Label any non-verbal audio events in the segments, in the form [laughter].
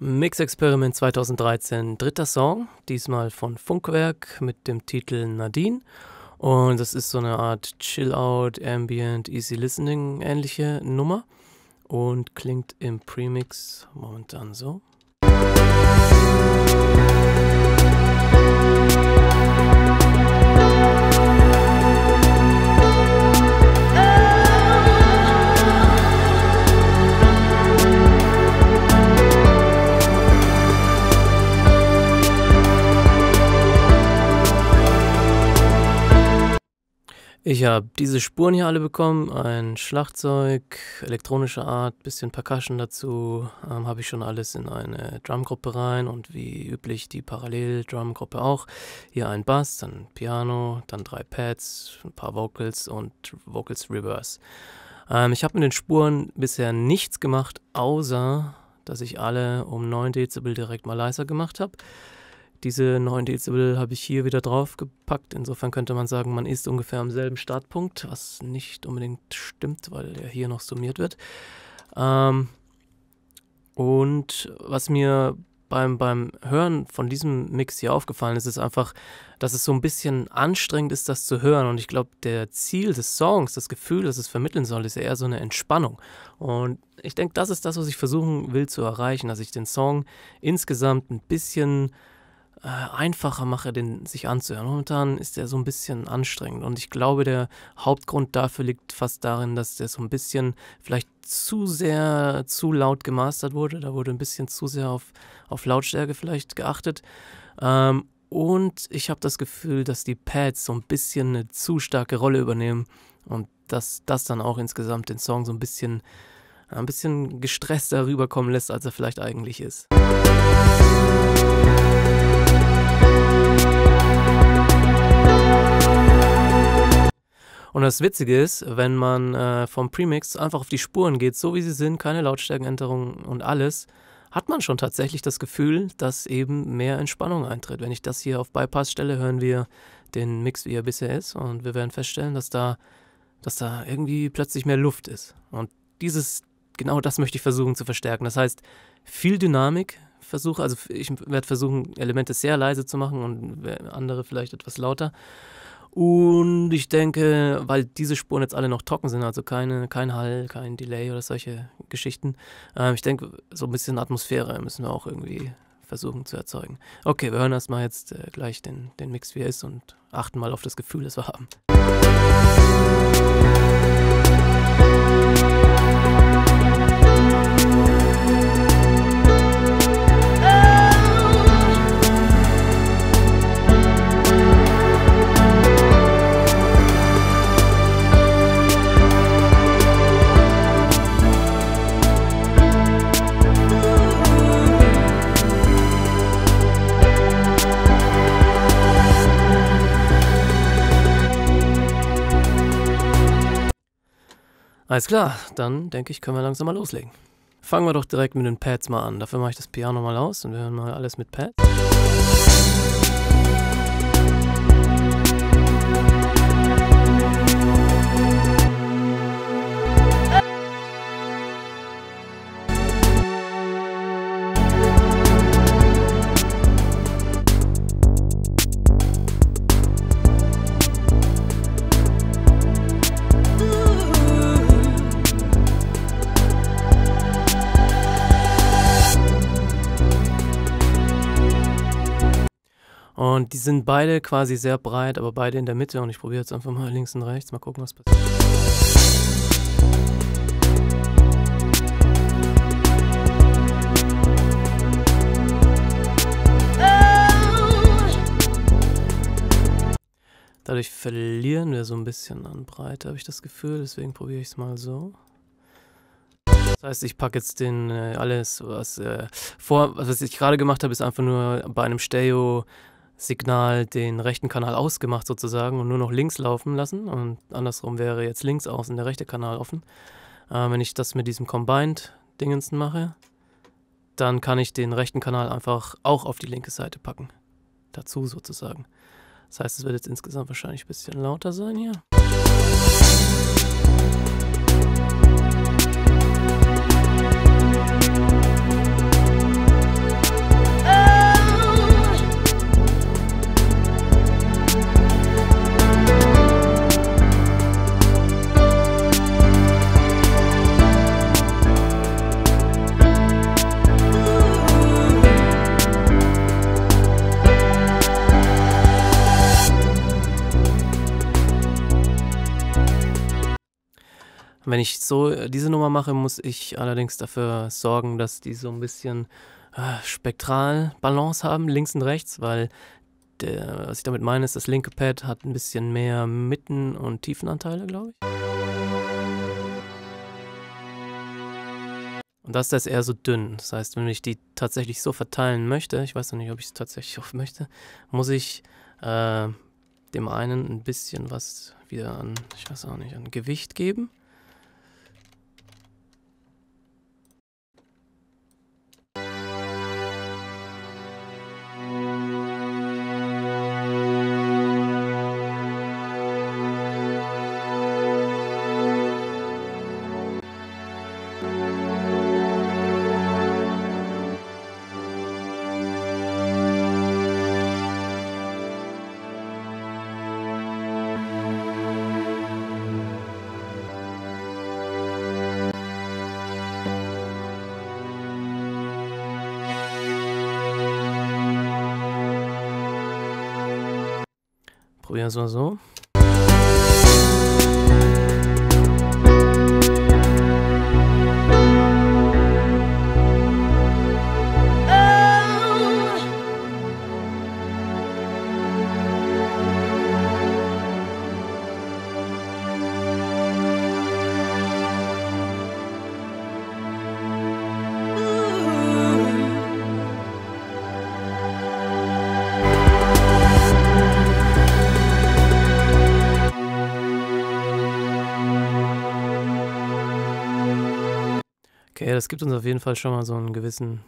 Mix-Experiment 2013, dritter Song, diesmal von Funkwerk mit dem Titel Nadine. Und das ist so eine Art Chill-Out, Ambient, Easy Listening ähnliche Nummer und klingt im Premix momentan so. Ich habe diese Spuren hier alle bekommen, ein Schlagzeug, elektronische Art, bisschen Percussion dazu, ähm, habe ich schon alles in eine Drumgruppe rein und wie üblich die Parallel-Drumgruppe auch. Hier ein Bass, dann Piano, dann drei Pads, ein paar Vocals und Vocals Reverse. Ähm, ich habe mit den Spuren bisher nichts gemacht, außer dass ich alle um 9 Dezibel direkt mal leiser gemacht habe. Diese 9 Dezibel habe ich hier wieder draufgepackt. Insofern könnte man sagen, man ist ungefähr am selben Startpunkt, was nicht unbedingt stimmt, weil er hier noch summiert wird. Ähm, und was mir beim, beim Hören von diesem Mix hier aufgefallen ist, ist einfach, dass es so ein bisschen anstrengend ist, das zu hören. Und ich glaube, der Ziel des Songs, das Gefühl, das es vermitteln soll, ist eher so eine Entspannung. Und ich denke, das ist das, was ich versuchen will zu erreichen, dass ich den Song insgesamt ein bisschen äh, einfacher mache, den sich anzuhören. Momentan ist der so ein bisschen anstrengend und ich glaube, der Hauptgrund dafür liegt fast darin, dass der so ein bisschen vielleicht zu sehr, zu laut gemastert wurde. Da wurde ein bisschen zu sehr auf, auf Lautstärke vielleicht geachtet. Ähm, und ich habe das Gefühl, dass die Pads so ein bisschen eine zu starke Rolle übernehmen und dass das dann auch insgesamt den Song so ein bisschen, ein bisschen gestresster rüberkommen lässt, als er vielleicht eigentlich ist. Und das Witzige ist, wenn man äh, vom Premix einfach auf die Spuren geht, so wie sie sind, keine Lautstärkenänderungen und alles, hat man schon tatsächlich das Gefühl, dass eben mehr Entspannung eintritt. Wenn ich das hier auf Bypass stelle, hören wir den Mix, wie er bisher ist, und wir werden feststellen, dass da, dass da irgendwie plötzlich mehr Luft ist. Und dieses, genau das möchte ich versuchen zu verstärken. Das heißt, viel Dynamik, versuche, also ich werde versuchen, Elemente sehr leise zu machen und andere vielleicht etwas lauter. Und ich denke, weil diese Spuren jetzt alle noch trocken sind, also keine, kein Hall, kein Delay oder solche Geschichten, äh, ich denke, so ein bisschen Atmosphäre müssen wir auch irgendwie versuchen zu erzeugen. Okay, wir hören erstmal jetzt äh, gleich den, den Mix, wie er ist und achten mal auf das Gefühl, das wir haben. Alles klar, dann denke ich, können wir langsam mal loslegen. Fangen wir doch direkt mit den Pads mal an. Dafür mache ich das Piano mal aus und wir hören mal alles mit Pads. Und die sind beide quasi sehr breit, aber beide in der Mitte. Und ich probiere jetzt einfach mal links und rechts. Mal gucken, was passiert. Dadurch verlieren wir so ein bisschen an Breite, habe ich das Gefühl. Deswegen probiere ich es mal so. Das heißt, ich packe jetzt den äh, alles, was äh, vor, was ich gerade gemacht habe, ist einfach nur bei einem Stereo Signal den rechten Kanal ausgemacht sozusagen und nur noch links laufen lassen und andersrum wäre jetzt links außen der rechte Kanal offen. Äh, wenn ich das mit diesem Combined-Dingensen mache, dann kann ich den rechten Kanal einfach auch auf die linke Seite packen. Dazu sozusagen. Das heißt, es wird jetzt insgesamt wahrscheinlich ein bisschen lauter sein hier. Wenn ich so äh, diese Nummer mache, muss ich allerdings dafür sorgen, dass die so ein bisschen äh, spektral Balance haben, links und rechts, weil der, was ich damit meine, ist, das linke Pad hat ein bisschen mehr Mitten- und Tiefenanteile, glaube ich. Und das ist eher so dünn. Das heißt, wenn ich die tatsächlich so verteilen möchte, ich weiß noch nicht, ob ich es tatsächlich so [laughs] möchte, muss ich äh, dem einen ein bisschen was wieder an, ich weiß auch nicht, an Gewicht geben. Probieren wir es mal so. Okay, das gibt uns auf jeden Fall schon mal so einen gewissen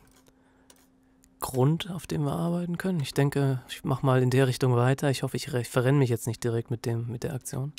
Grund, auf dem wir arbeiten können. Ich denke, ich mache mal in der Richtung weiter. Ich hoffe, ich verrenne mich jetzt nicht direkt mit, dem, mit der Aktion.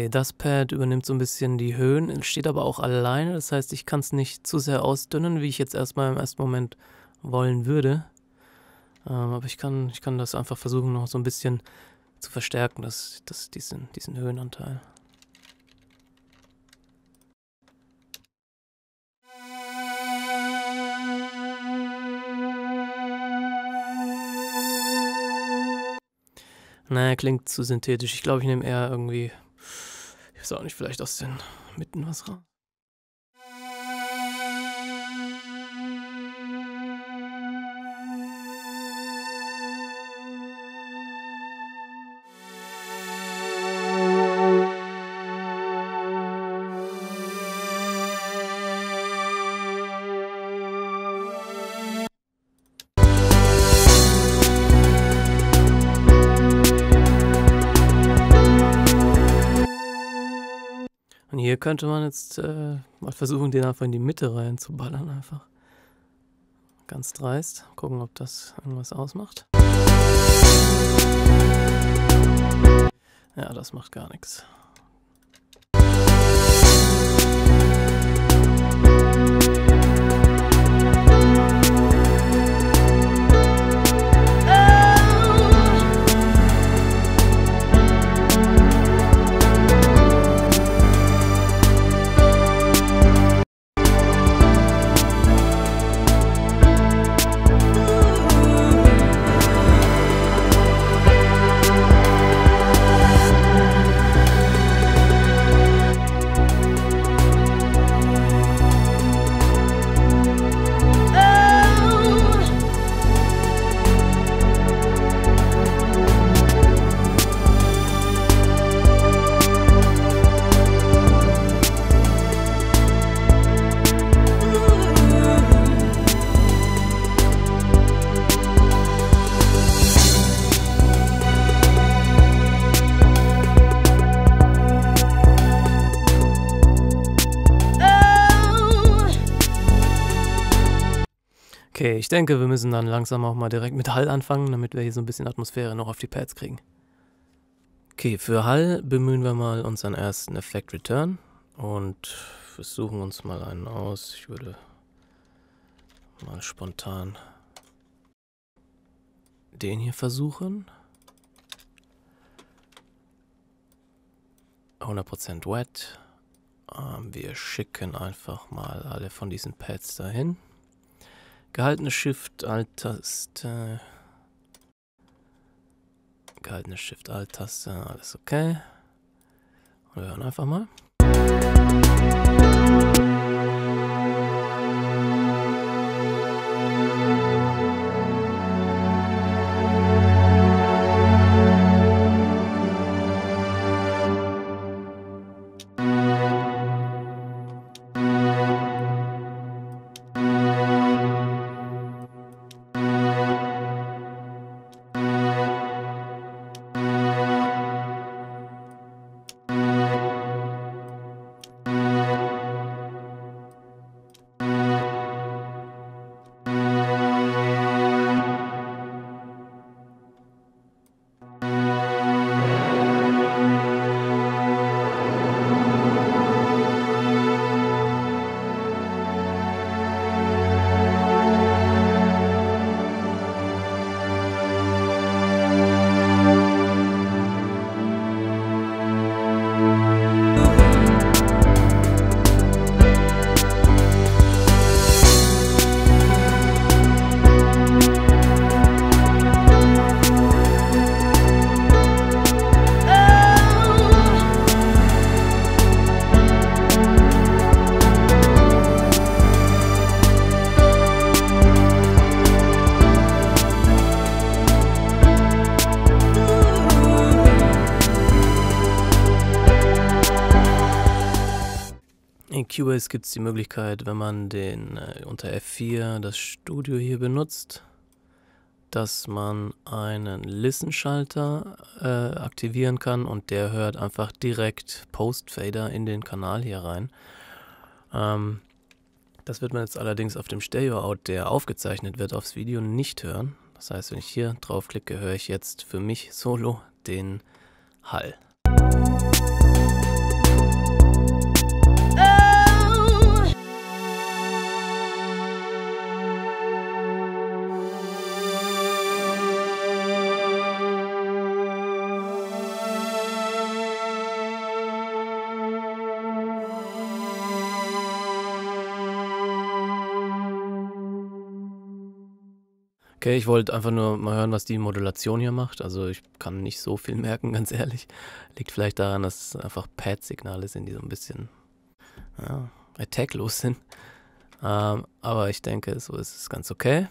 Okay, das Pad übernimmt so ein bisschen die Höhen, steht aber auch alleine. Das heißt, ich kann es nicht zu sehr ausdünnen, wie ich jetzt erstmal im ersten Moment wollen würde. Ähm, aber ich kann, ich kann das einfach versuchen, noch so ein bisschen zu verstärken, das, das, diesen, diesen Höhenanteil. Naja, klingt zu synthetisch. Ich glaube, ich nehme eher irgendwie weiß auch nicht, vielleicht aus den Mitten was raus. Könnte man jetzt äh, mal versuchen, den einfach in die Mitte rein zu ballern einfach. Ganz dreist. Gucken, ob das irgendwas ausmacht. Ja, das macht gar nichts. Ich denke, wir müssen dann langsam auch mal direkt mit Hall anfangen, damit wir hier so ein bisschen Atmosphäre noch auf die Pads kriegen. Okay, für Hall bemühen wir mal unseren ersten Effekt Return und versuchen uns mal einen aus. Ich würde mal spontan den hier versuchen. 100% wet. Ähm, wir schicken einfach mal alle von diesen Pads dahin. Gehaltene Shift-Alt-Taste. Gehaltene Shift-Alt-Taste, alles okay. Und wir hören einfach mal. Gibt es die Möglichkeit, wenn man den äh, unter F4 das Studio hier benutzt, dass man einen Listen-Schalter äh, aktivieren kann und der hört einfach direkt Post-Fader in den Kanal hier rein. Ähm, das wird man jetzt allerdings auf dem Stereo-Out, der aufgezeichnet wird, aufs Video nicht hören. Das heißt, wenn ich hier draufklicke, höre ich jetzt für mich solo den Hall. Okay, ich wollte einfach nur mal hören, was die Modulation hier macht. Also ich kann nicht so viel [laughs] merken, ganz ehrlich. Liegt vielleicht daran, dass es einfach Pad-Signale sind, die so ein bisschen ja, attacklos sind. Ähm, aber ich denke, so ist es ganz okay.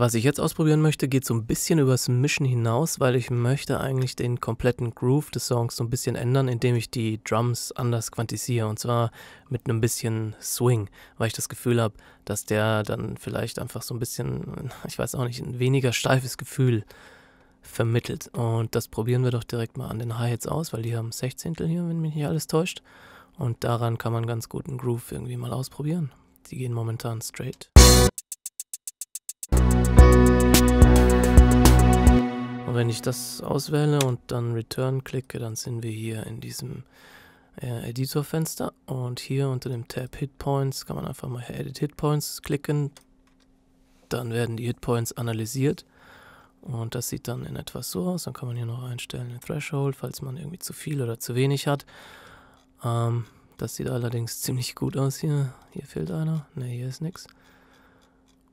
Was ich jetzt ausprobieren möchte, geht so ein bisschen übers Mischen hinaus, weil ich möchte eigentlich den kompletten Groove des Songs so ein bisschen ändern, indem ich die Drums anders quantisiere und zwar mit einem bisschen Swing, weil ich das Gefühl habe, dass der dann vielleicht einfach so ein bisschen, [laughs] ich weiß auch nicht, ein weniger steifes Gefühl vermittelt. Und das probieren wir doch direkt mal an den Hi-Hats aus, weil die haben Sechzehntel hier, wenn mich nicht alles täuscht. Und daran kann man ganz gut einen Groove irgendwie mal ausprobieren. Die gehen momentan straight. Und wenn ich das auswähle und dann Return klicke, dann sind wir hier in diesem äh, Editorfenster und hier unter dem Tab Hitpoints kann man einfach mal Edit Hitpoints klicken. Dann werden die Hitpoints analysiert und das sieht dann in etwa so aus. Dann kann man hier noch einstellen den Threshold, falls man irgendwie zu viel oder zu wenig hat. Ähm, das sieht allerdings ziemlich gut aus hier. Hier fehlt einer. Ne, hier ist nichts.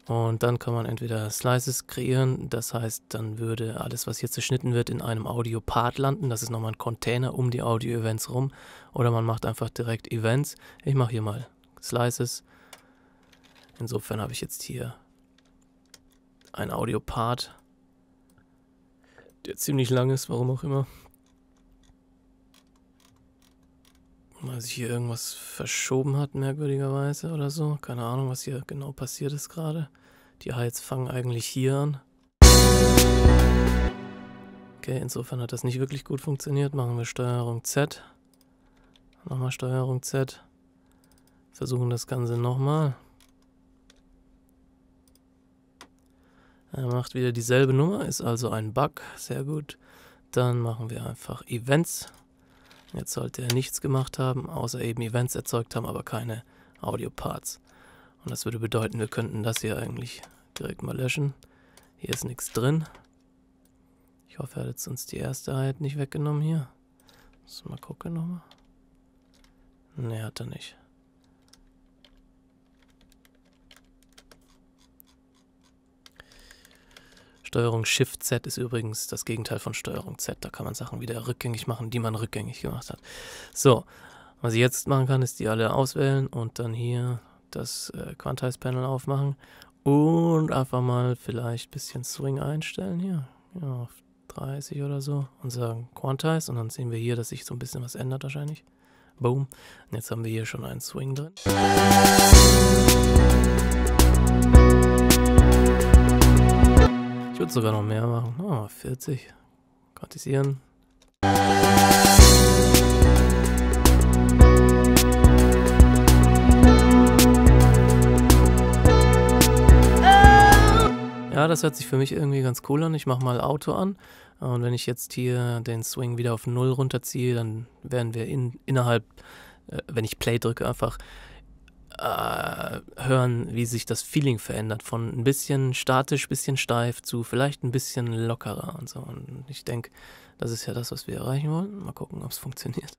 Und dann kann man entweder Slices kreieren, das heißt, dann würde alles, was hier zerschnitten wird, in einem Audio-Part landen. Das ist nochmal ein Container um die Audio-Events rum. Oder man macht einfach direkt Events. Ich mache hier mal Slices. Insofern habe ich jetzt hier ein Audio-Part, der ziemlich lang ist, warum auch immer. Weil sich hier irgendwas verschoben hat, merkwürdigerweise oder so. Keine Ahnung, was hier genau passiert ist gerade. Die Highs fangen eigentlich hier an. Okay, insofern hat das nicht wirklich gut funktioniert. Machen wir Steuerung Z. Nochmal Steuerung Z. Versuchen das Ganze nochmal. Er macht wieder dieselbe Nummer, ist also ein Bug. Sehr gut. Dann machen wir einfach Events. Jetzt sollte er nichts gemacht haben, außer eben Events erzeugt haben, aber keine Audio-Parts. Und das würde bedeuten, wir könnten das hier eigentlich direkt mal löschen. Hier ist nichts drin. Ich hoffe, er hat jetzt uns die erste Einheit nicht weggenommen hier. Muss mal gucken nochmal. Ne, hat er nicht. Steuerung Shift Z ist übrigens das Gegenteil von Steuerung Z. Da kann man Sachen wieder rückgängig machen, die man rückgängig gemacht hat. So, was ich jetzt machen kann, ist die alle auswählen und dann hier das äh, Quantize Panel aufmachen und einfach mal vielleicht ein bisschen Swing einstellen hier. Ja, auf 30 oder so und sagen Quantize und dann sehen wir hier, dass sich so ein bisschen was ändert wahrscheinlich. Boom. Und jetzt haben wir hier schon einen Swing drin. Ich würde sogar noch mehr machen. Oh, 40. Quantisieren. Ja, das hört sich für mich irgendwie ganz cool an. Ich mache mal Auto an. Und wenn ich jetzt hier den Swing wieder auf 0 runterziehe, dann werden wir in, innerhalb, äh, wenn ich Play drücke, einfach äh, hören, wie sich das Feeling verändert. Von ein bisschen statisch, bisschen steif zu vielleicht ein bisschen lockerer und so. Und ich denke, das ist ja das, was wir erreichen wollen. Mal gucken, ob es funktioniert.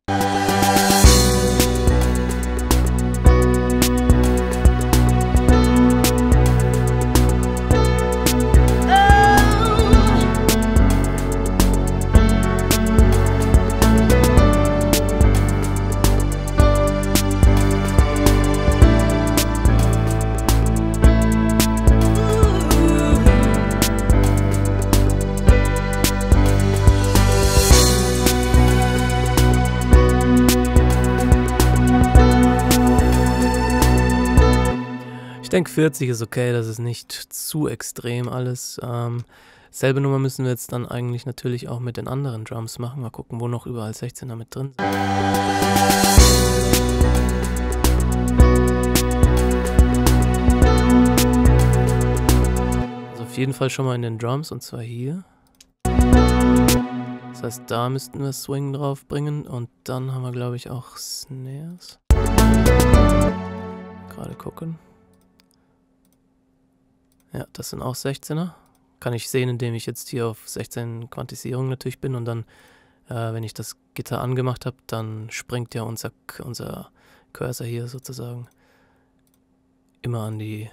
Ich denke 40 ist okay, das ist nicht zu extrem alles. Ähm, selbe Nummer müssen wir jetzt dann eigentlich natürlich auch mit den anderen Drums machen. Mal gucken, wo noch überall 16er mit drin sind. Also auf jeden Fall schon mal in den Drums und zwar hier. Das heißt, da müssten wir Swing drauf bringen und dann haben wir glaube ich auch Snares. Gerade gucken. Ja, das sind auch 16er. Kann ich sehen, indem ich jetzt hier auf 16 Quantisierung natürlich bin und dann, äh, wenn ich das Gitter angemacht habe, dann springt ja unser, unser Cursor hier sozusagen immer an die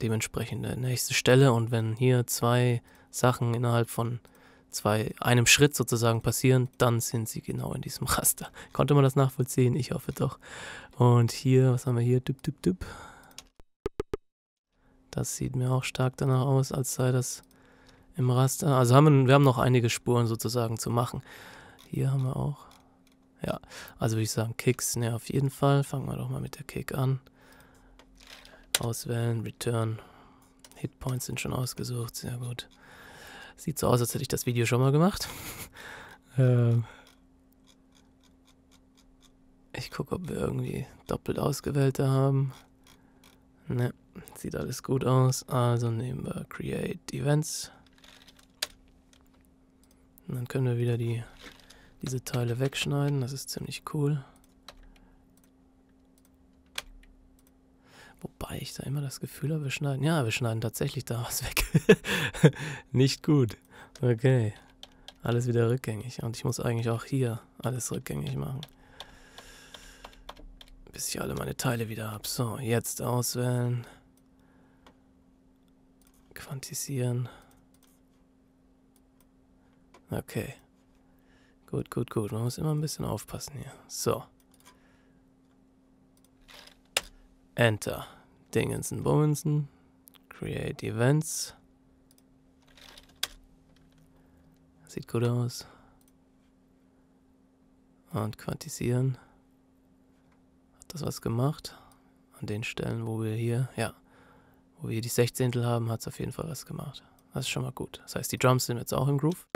dementsprechende nächste Stelle und wenn hier zwei Sachen innerhalb von zwei, einem Schritt sozusagen passieren, dann sind sie genau in diesem [laughs] Raster. Konnte man das nachvollziehen? Ich hoffe doch. Und hier, was haben wir hier? Düpp, düpp, düpp. Das sieht mir auch stark danach aus, als sei das im Raster. Also haben wir, wir haben noch einige Spuren sozusagen zu machen. Hier haben wir auch. Ja, also würde ich sagen, Kicks, ne, auf jeden Fall. Fangen wir doch mal mit der Kick an. Auswählen, Return. Hitpoints sind schon ausgesucht, sehr gut. Sieht so aus, als hätte ich das Video schon mal gemacht. [laughs] ähm ich gucke, ob wir irgendwie doppelt ausgewählte haben. Ne, sieht alles gut aus. Also nehmen wir Create Events. Und dann können wir wieder die, diese Teile wegschneiden. Das ist ziemlich cool. Wobei ich da immer das Gefühl habe, wir schneiden. Ja, wir schneiden tatsächlich da was [laughs] weg. Nicht gut. Okay. Alles wieder rückgängig. Und ich muss eigentlich auch hier alles rückgängig machen bis ich alle meine Teile wieder habe. So, jetzt auswählen. Quantisieren. Okay. Gut, gut, gut. Man muss immer ein bisschen aufpassen hier. So. Enter. Dingensen, Bummensen. Create Events. Sieht gut aus. Und quantisieren das was gemacht. An den Stellen, wo wir hier, ja, wo wir hier die Sechzehntel haben, hat es auf jeden Fall was gemacht. Das ist schon mal gut. Das heißt, die Drums sind jetzt auch im Groove.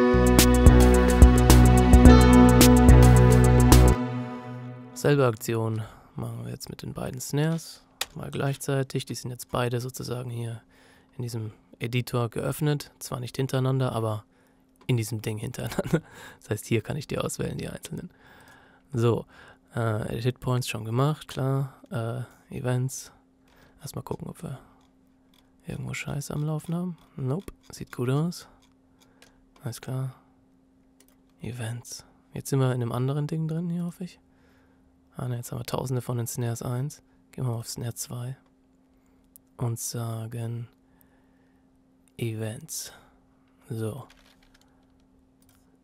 Selbe Aktion machen wir jetzt mit den beiden Snares. Mal gleichzeitig. Die sind jetzt beide sozusagen hier in diesem Editor geöffnet. Zwar nicht hintereinander, aber in diesem Ding hintereinander. [laughs] Das heißt, hier kann ich die auswählen, die einzelnen. So, äh, Edit Points schon gemacht, klar. Äh, Events. Erstmal gucken, ob wir irgendwo Scheiße am Laufen haben. Nope, sieht gut aus. Alles klar. Events. Jetzt sind wir in einem anderen Ding drin hier, hoffe ich. Ah ne, jetzt haben wir tausende von den Snares 1. Gehen wir mal auf Snare 2. Und sagen Events. So.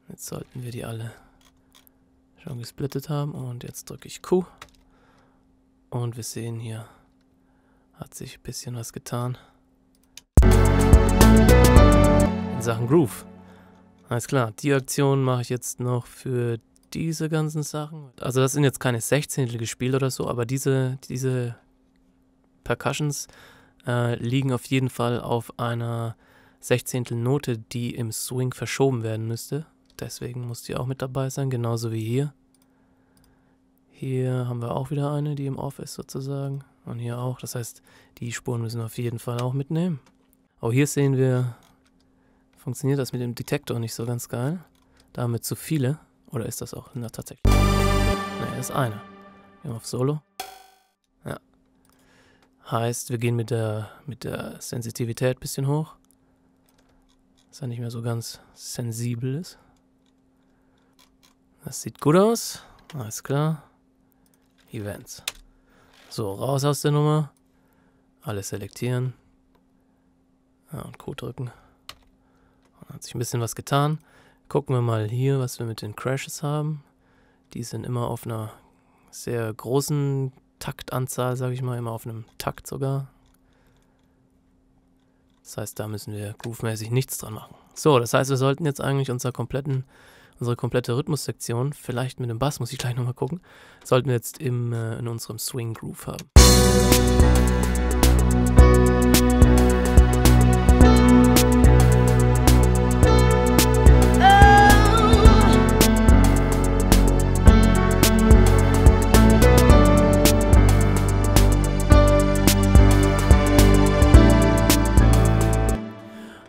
Jetzt sollten wir die alle schon gesplittet haben. Und jetzt drücke ich Q. Und wir sehen hier, hat sich ein bisschen was getan. In Sachen Groove. Alles klar, die Aktion mache ich jetzt noch für diese ganzen Sachen. Also das sind jetzt keine Sechzehntel gespielt oder so, aber diese, diese Percussions äh, liegen auf jeden Fall auf einer Sechzehntel Note, die im Swing verschoben werden müsste. Deswegen muss die auch mit dabei sein, genauso wie hier. Hier haben wir auch wieder eine, die im Off ist sozusagen. Und hier auch. Das heißt, die Spuren müssen wir auf jeden Fall auch mitnehmen. Auch hier sehen wir, funktioniert das mit dem Detektor nicht so ganz geil. Damit zu viele. Oder ist das auch na, tatsächlich? Ne, das ist eine. Gehen wir auf Solo. Ja. Heißt, wir gehen mit der, mit der Sensitivität ein bisschen hoch. Dass er nicht mehr so ganz sensibel ist. Das sieht gut aus. Alles klar. Events. So, raus aus der Nummer. Alles selektieren. Ja, und Q drücken. Und hat sich ein bisschen was getan. Gucken wir mal hier, was wir mit den Crashes haben. Die sind immer auf einer sehr großen Taktanzahl, sage ich mal, immer auf einem Takt sogar. Das heißt, da müssen wir groove-mäßig nichts dran machen. So, das heißt, wir sollten jetzt eigentlich unser kompletten unsere komplette Rhythmussektion, vielleicht mit dem Bass, muss ich gleich nochmal gucken, sollten wir jetzt im, äh, in unserem Swing Groove haben.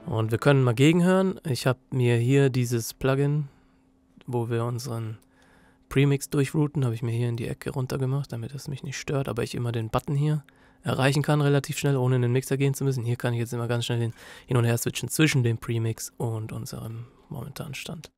Und wir können mal gegenhören. Ich habe mir hier dieses Plugin wo wir unseren Premix durchrouten, habe ich mir hier in die Ecke runtergemacht, damit es mich nicht stört, aber ich immer den Button hier erreichen kann relativ schnell, ohne in den Mixer gehen zu müssen. Hier kann ich jetzt immer ganz schnell hin, hin und her switchen zwischen dem Premix und unserem momentanen Stand.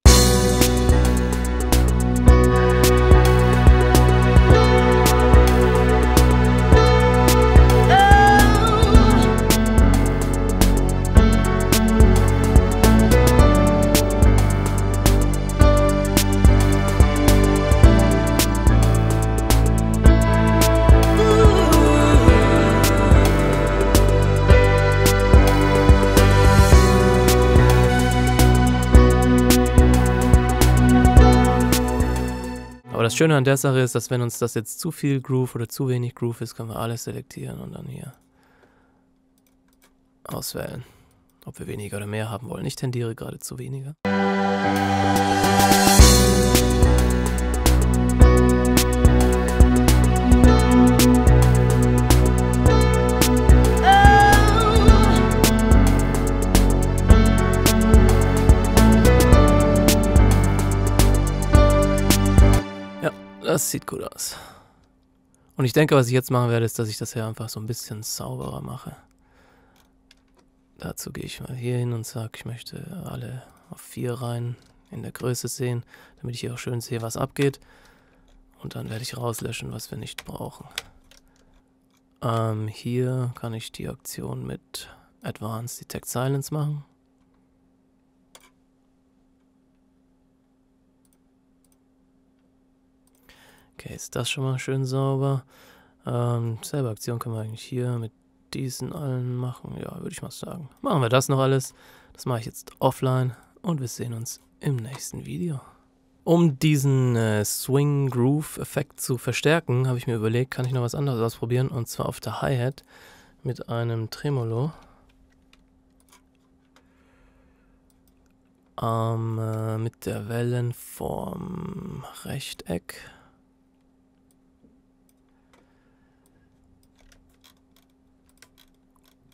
Das Schöne an der Sache ist, dass wenn uns das jetzt zu viel Groove oder zu wenig Groove ist, können wir alles selektieren und dann hier auswählen, ob wir weniger oder mehr haben wollen. Ich tendiere gerade zu weniger. Das sieht gut aus. Und ich denke, was ich jetzt machen werde, ist, dass ich das hier einfach so ein bisschen sauberer mache. Dazu gehe ich mal hier hin und sage, ich möchte alle auf vier Reihen in der Größe sehen, damit ich hier auch schön sehe, was abgeht. Und dann werde ich rauslöschen, was wir nicht brauchen. Ähm, hier kann ich die Aktion mit Advanced Detect Silence machen. Okay, ist das schon mal schön sauber. Ähm, selbe Aktion können wir eigentlich hier mit diesen allen machen. Ja, würde ich mal sagen. Machen wir das noch alles. Das mache ich jetzt offline und wir sehen uns im nächsten Video. Um diesen äh, Swing Groove Effekt zu verstärken, habe ich mir überlegt, kann ich noch was anderes ausprobieren und zwar auf der Hi-Hat mit einem Tremolo. ähm, äh, mit der Wellenform Rechteck.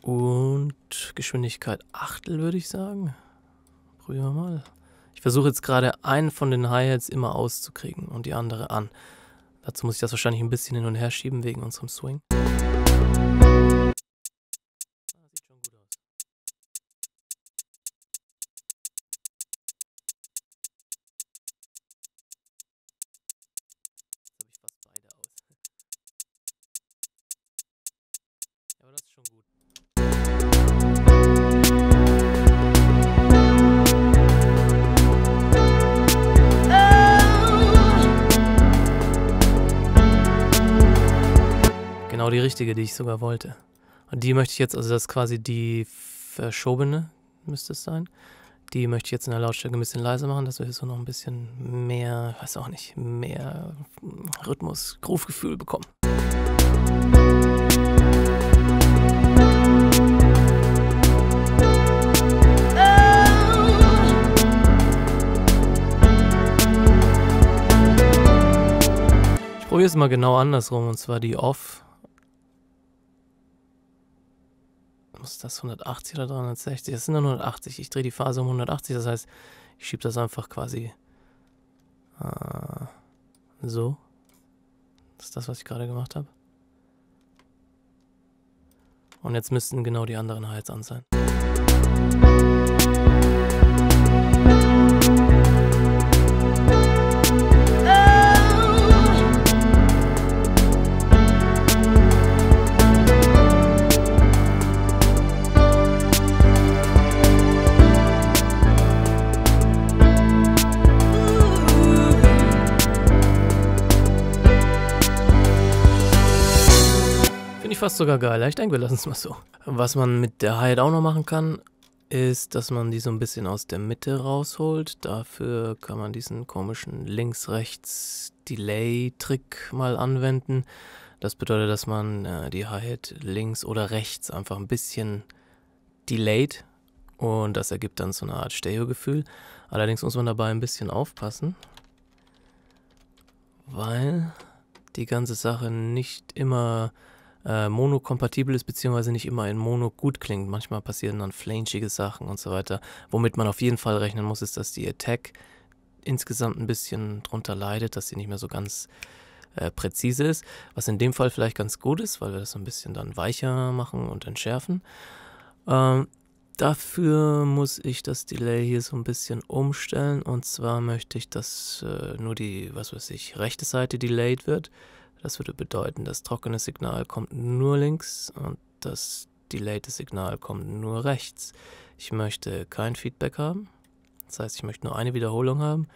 Und Geschwindigkeit Achtel, würde ich sagen. Probieren wir mal. Ich versuche jetzt gerade einen von den Hi-Hats immer auszukriegen und die andere an. Dazu muss ich das wahrscheinlich ein bisschen hin und her schieben wegen unserem Swing. Richtige, die ich sogar wollte. Und die möchte ich jetzt, also das ist quasi die verschobene, müsste es sein. Die möchte ich jetzt in der Lautstärke ein bisschen leiser machen, dass wir so noch ein bisschen mehr, weiß auch nicht, mehr Rhythmus, Groove-Gefühl bekommen. Ich probiere es mal genau andersrum, und zwar die Off ist das, 180 oder 360? Das sind dann 180. Ich drehe die Phase um 180, das heißt, ich schiebe das einfach quasi äh, so. Das ist das, was ich gerade gemacht habe. Und jetzt müssten genau die anderen Highs an sein. Fast sogar geiler. Ich denke, wir lassen es mal so. Was man mit der Hi-Hat auch noch machen kann, ist, dass man die so ein bisschen aus der Mitte rausholt. Dafür kann man diesen komischen Links-Rechts-Delay-Trick mal anwenden. Das bedeutet, dass man äh, die Hi-Hat links oder rechts einfach ein bisschen delayed und das ergibt dann so eine Art Stereo-Gefühl. Allerdings muss man dabei ein bisschen aufpassen, weil die ganze Sache nicht immer äh, Mono-kompatibel ist, beziehungsweise nicht immer in Mono gut klingt. Manchmal passieren dann flangige Sachen und so weiter. Womit man auf jeden Fall rechnen muss, ist, dass die Attack insgesamt ein bisschen drunter leidet, dass sie nicht mehr so ganz äh, präzise ist. Was in dem Fall vielleicht ganz gut ist, weil wir das so ein bisschen dann weicher machen und entschärfen. Ähm, dafür muss ich das Delay hier so ein bisschen umstellen. Und zwar möchte ich, dass äh, nur die, was weiß ich, rechte Seite delayed wird. Das würde bedeuten, das trockene Signal kommt nur links und das delayte Signal kommt nur rechts. Ich möchte kein Feedback haben. Das heißt, ich möchte nur eine Wiederholung haben.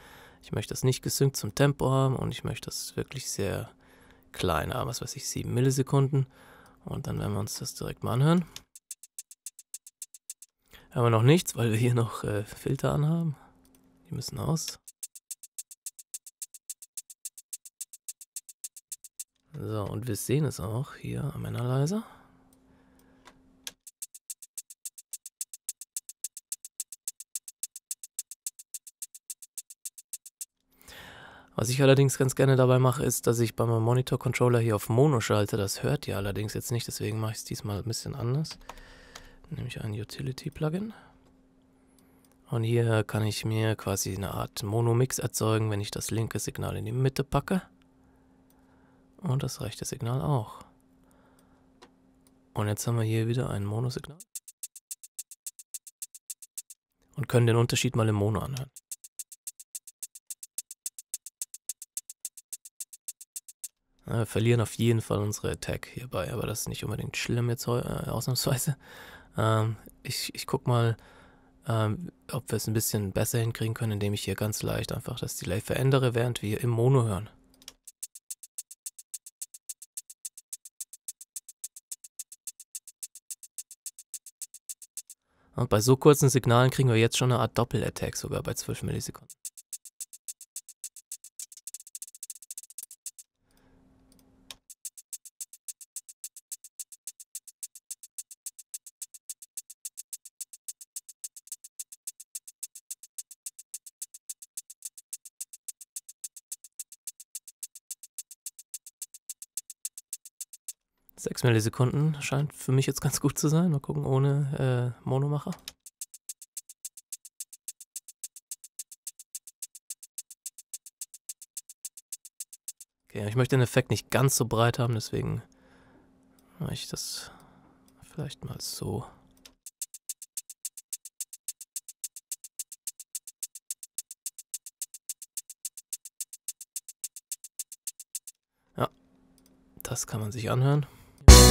Ich möchte das nicht gesynkt zum Tempo haben und ich möchte das wirklich sehr klein haben, was weiß ich, 7 Millisekunden. Und dann werden wir uns das direkt mal anhören. Haben wir noch nichts, weil wir hier noch äh, Filter anhaben. Die müssen aus. So, und wir sehen es auch hier am Analyzer. Was ich allerdings ganz gerne dabei mache, ist, dass ich bei meinem Monitor-Controller hier auf Mono schalte. Das hört ihr allerdings jetzt nicht, deswegen mache ich es diesmal ein bisschen anders. Nämlich ein Utility-Plugin. Und hier kann ich mir quasi eine Art Mono-Mix erzeugen, wenn ich das linke Signal in die Mitte packe. Und das rechte Signal auch. Und jetzt haben wir hier wieder ein Monosignal. Und können den Unterschied mal im Mono anhören. Wir verlieren auf jeden Fall unsere Attack hierbei, aber das ist nicht unbedingt schlimm jetzt äh, ausnahmsweise. [laughs] Ähm, ich ich gucke mal, ähm, ob wir es ein bisschen besser hinkriegen können, indem ich hier ganz leicht einfach das Delay verändere, während wir im Mono hören. Und bei so kurzen Signalen kriegen wir jetzt schon eine Art Doppel-Attack sogar bei 12 Millisekunden. 6 Millisekunden scheint für mich jetzt ganz gut zu sein. Mal gucken, ohne äh, Monomacher. Okay, ich möchte den Effekt nicht ganz so breit haben, deswegen mache ich das vielleicht mal so. Ja, das kann man sich anhören.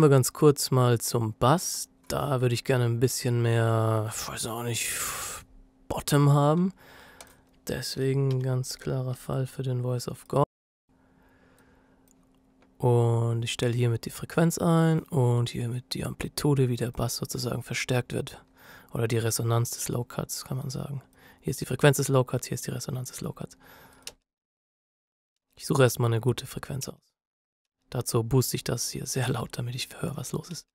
Kommen wir ganz kurz mal zum Bass. Da würde ich gerne ein bisschen mehr, ich weiß auch nicht, Bottom haben. Deswegen ganz klarer Fall für den Voice of God. Und ich stelle hiermit die Frequenz ein und hiermit die Amplitude, wie der Bass sozusagen verstärkt wird. Oder die Resonanz des Low Cuts, kann man sagen. Hier ist die Frequenz des Low Cuts, hier ist die Resonanz des Low Cuts. Ich suche erstmal eine gute Frequenz aus. Dazu booste ich das hier sehr laut, damit ich höre, was los ist.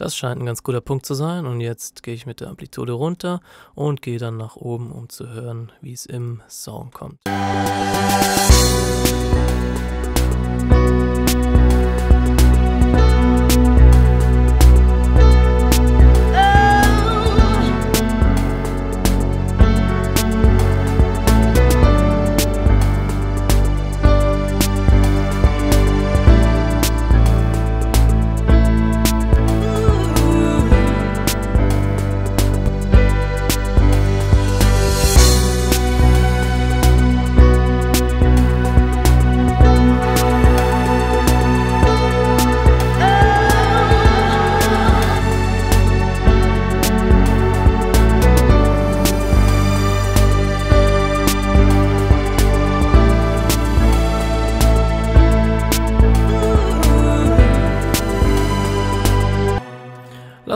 Das scheint ein ganz guter Punkt zu sein und jetzt gehe ich mit der Amplitude runter und gehe dann nach oben, um zu hören, wie es im Song kommt.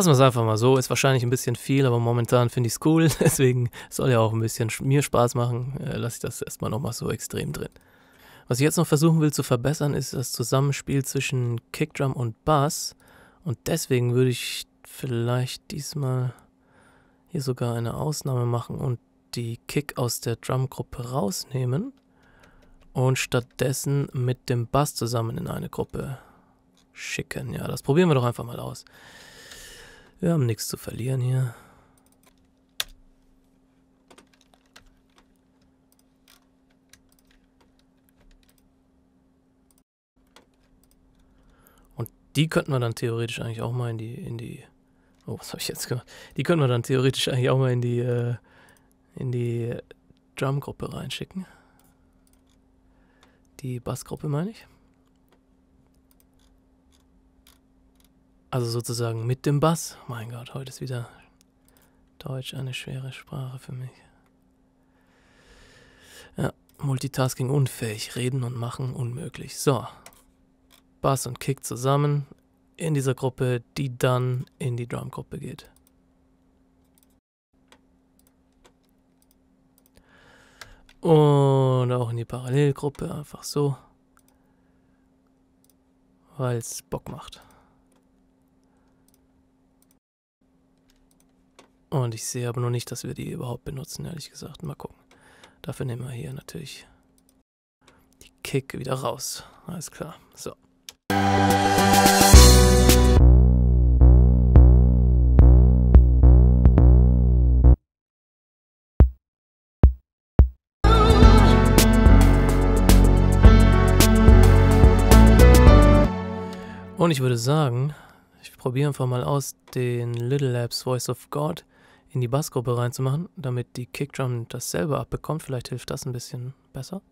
Lassen wir es einfach mal so. Ist wahrscheinlich ein bisschen viel, aber momentan finde ich es cool. [laughs] Deswegen soll ja auch ein bisschen mir Spaß machen. Äh, Lasse ich das erstmal nochmal so extrem drin. Was ich jetzt noch versuchen will zu verbessern, ist das Zusammenspiel zwischen Kickdrum und Bass. Und deswegen würde ich vielleicht diesmal hier sogar eine Ausnahme machen und die Kick aus der Drumgruppe rausnehmen und stattdessen mit dem Bass zusammen in eine Gruppe schicken. Ja, das probieren wir doch einfach mal aus. Wir haben nichts zu verlieren hier. Und die könnten wir dann theoretisch eigentlich auch mal in die, in die. Oh, was habe ich jetzt gemacht? Die könnten wir dann theoretisch eigentlich auch mal in die, äh, in die Drumgruppe reinschicken. Die Bassgruppe meine ich. Also sozusagen mit dem Bass. Mein Gott, heute ist wieder Deutsch eine schwere Sprache für mich. Ja, Multitasking unfähig, reden und machen unmöglich. So, Bass und Kick zusammen in dieser Gruppe, die dann in die Drumgruppe geht. Und auch in die Parallelgruppe, einfach so. Weil es Bock macht. Und ich sehe aber noch nicht, dass wir die überhaupt benutzen, ehrlich gesagt. Mal gucken. Dafür nehmen wir hier natürlich die Kick wieder raus. Alles klar. So. Und ich würde sagen, ich probiere einfach mal aus den Little Labs Voice of God in die Bassgruppe reinzumachen, damit die Kickdrum das selber abbekommt. Vielleicht hilft das ein bisschen besser.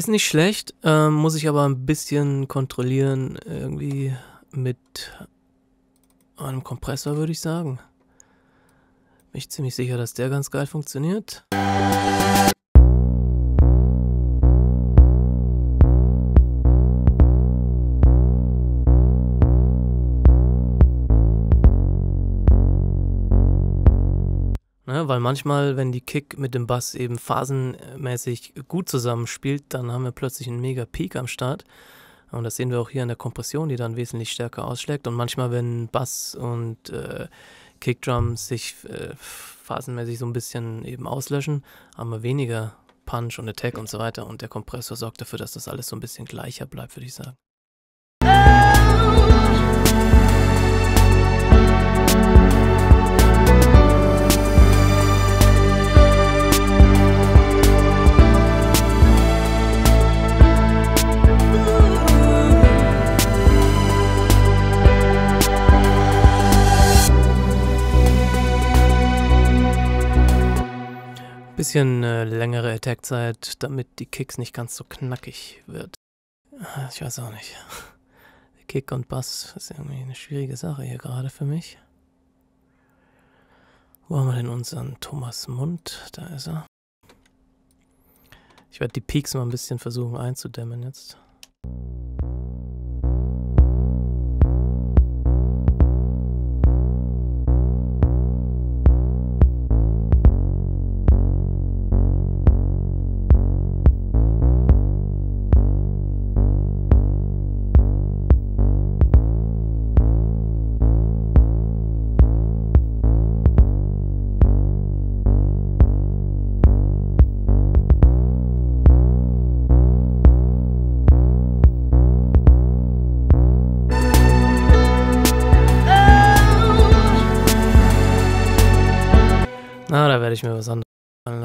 Ist nicht schlecht, ähm, muss ich aber ein bisschen kontrollieren, irgendwie mit einem Kompressor, würde ich sagen. Bin ich ziemlich sicher, dass der ganz geil funktioniert. Ne, weil manchmal, wenn die Kick mit dem Bass eben phasenmäßig gut zusammenspielt, dann haben wir plötzlich einen mega Peak am Start. Und das sehen wir auch hier an der Kompression, die dann wesentlich stärker ausschlägt. Und manchmal, wenn Bass und äh, Kickdrums sich äh, phasenmäßig so ein bisschen eben auslöschen, haben wir weniger Punch und Attack und so weiter. Und der Kompressor sorgt dafür, dass das alles so ein bisschen gleicher bleibt, würde ich sagen. Bisschen äh, längere Attack-Zeit, damit die Kicks nicht ganz so knackig wird. Ah, ich weiß auch nicht. [laughs] Kick und Bass ist irgendwie eine schwierige Sache hier gerade für mich. Wo haben wir denn unseren Thomas Mund? Da ist er. Ich werde die Peaks mal ein bisschen versuchen einzudämmen jetzt.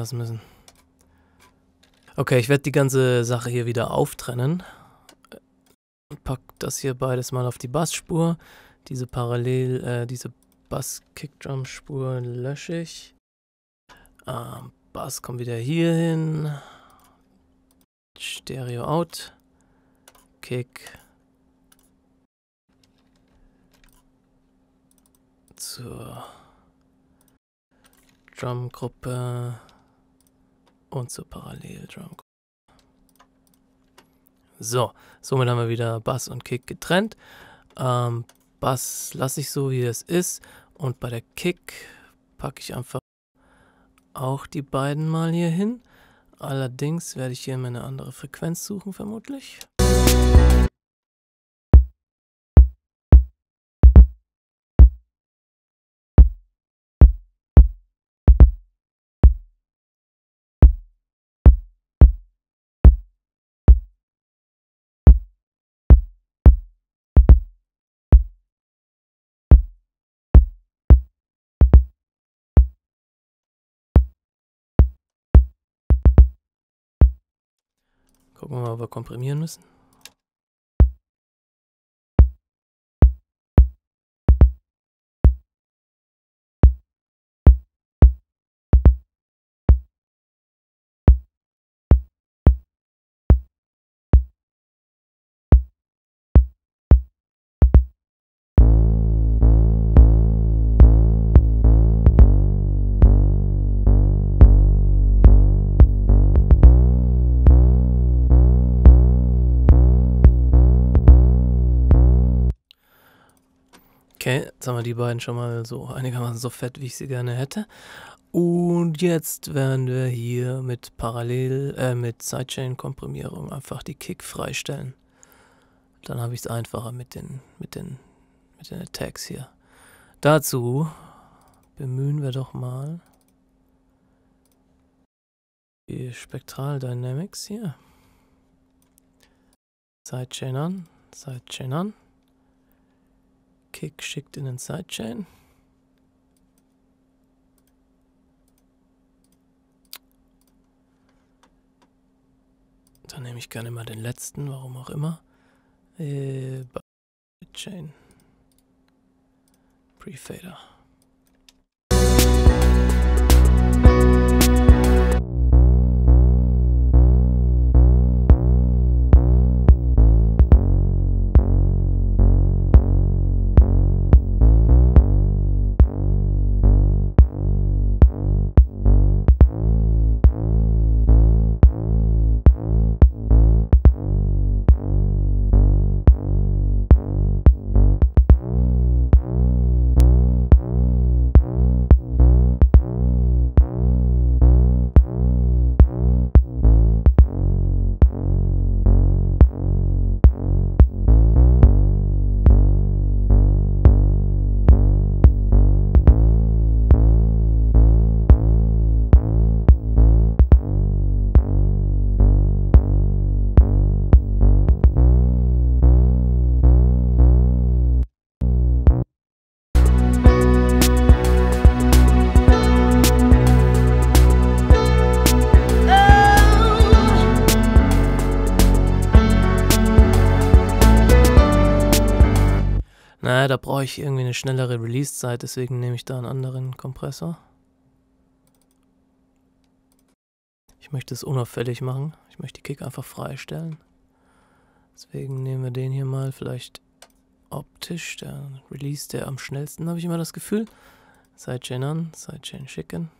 Lassen müssen. Okay, ich werde die ganze Sache hier wieder auftrennen. Und pack das hier beides mal auf die Bassspur. Diese parallel, äh, diese Bass-Kickdrum-Spur lösche ich. Ähm, Bass kommt wieder hier hin. Stereo out. Kick. Zur Drumgruppe und zur Parallel-Drumgruppe. So, somit haben wir wieder Bass und Kick getrennt. Ähm, Bass lasse ich so, wie es ist. Und bei der Kick packe ich einfach auch die beiden mal hier hin. Allerdings werde ich hier mir eine andere Frequenz suchen, vermutlich. Gucken wir mal, ob wir komprimieren müssen. Okay, jetzt haben wir die beiden schon mal so einigermaßen so fett, wie ich sie gerne hätte. Und jetzt werden wir hier mit Parallel, äh, mit Sidechain-Komprimierung einfach die Kick freistellen. Dann habe ich es einfacher mit den, mit den, mit den Attacks hier. Dazu bemühen wir doch mal die Spektral Dynamics hier. Sidechain an, Sidechain an. Kick schickt in den Sidechain. Dann nehme ich gerne mal den letzten, warum auch immer. Äh, Chain. Prefader. Ich irgendwie eine schnellere Release-Zeit, deswegen nehme ich da einen anderen Kompressor. Ich möchte es unauffällig machen. Ich möchte die Kick einfach freistellen. Deswegen nehmen wir den hier mal vielleicht optisch. Der Release der am schnellsten, habe ich immer das Gefühl. Sidechain an, Sidechain schicken.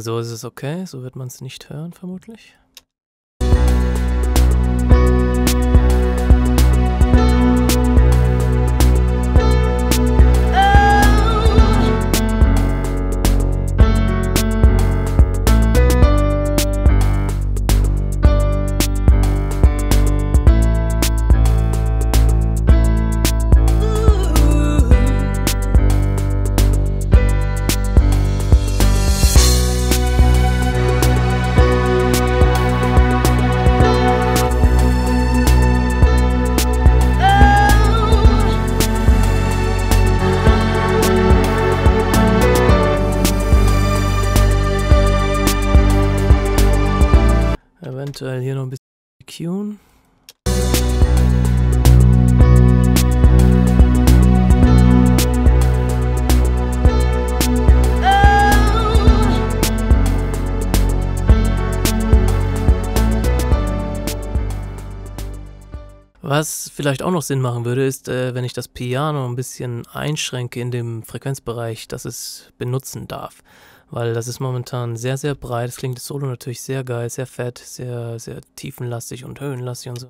So ist es okay. So wird man es nicht hören, vermutlich. Vielleicht auch noch Sinn machen würde, ist, äh, wenn ich das Piano ein bisschen einschränke in dem Frequenzbereich, dass es benutzen darf. Weil das ist momentan sehr, sehr breit. Es klingt das Solo natürlich sehr geil, sehr fett, sehr, sehr tiefenlastig und höhenlastig und so.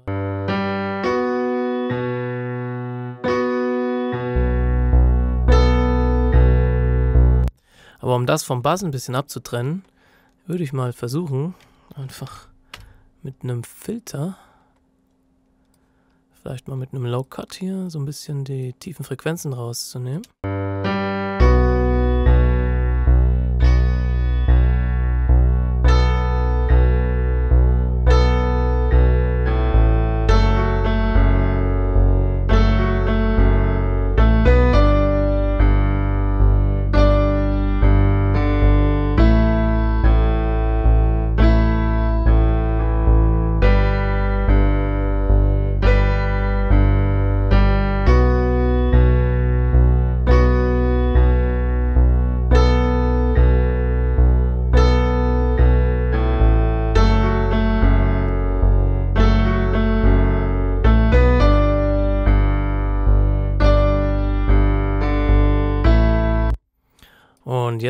Aber um das vom Bass ein bisschen abzutrennen, würde ich mal versuchen, einfach mit einem Filter Vielleicht mal mit einem Low Cut hier so ein bisschen die tiefen Frequenzen rauszunehmen.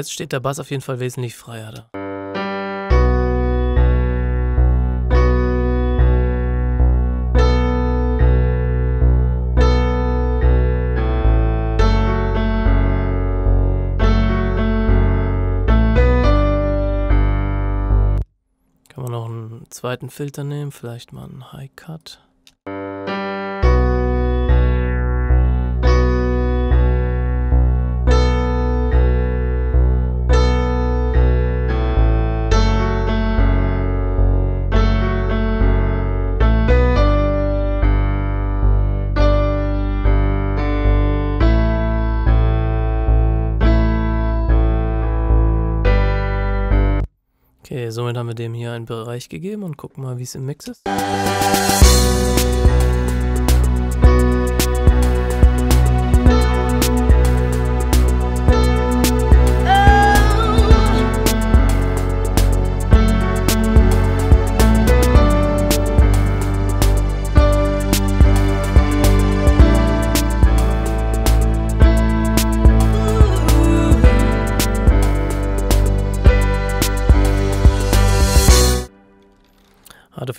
Jetzt steht der Bass auf jeden Fall wesentlich freier da. Kann man noch einen zweiten Filter nehmen, vielleicht mal einen High Cut. Somit haben wir dem hier einen Bereich gegeben und gucken mal, wie es im Mix ist.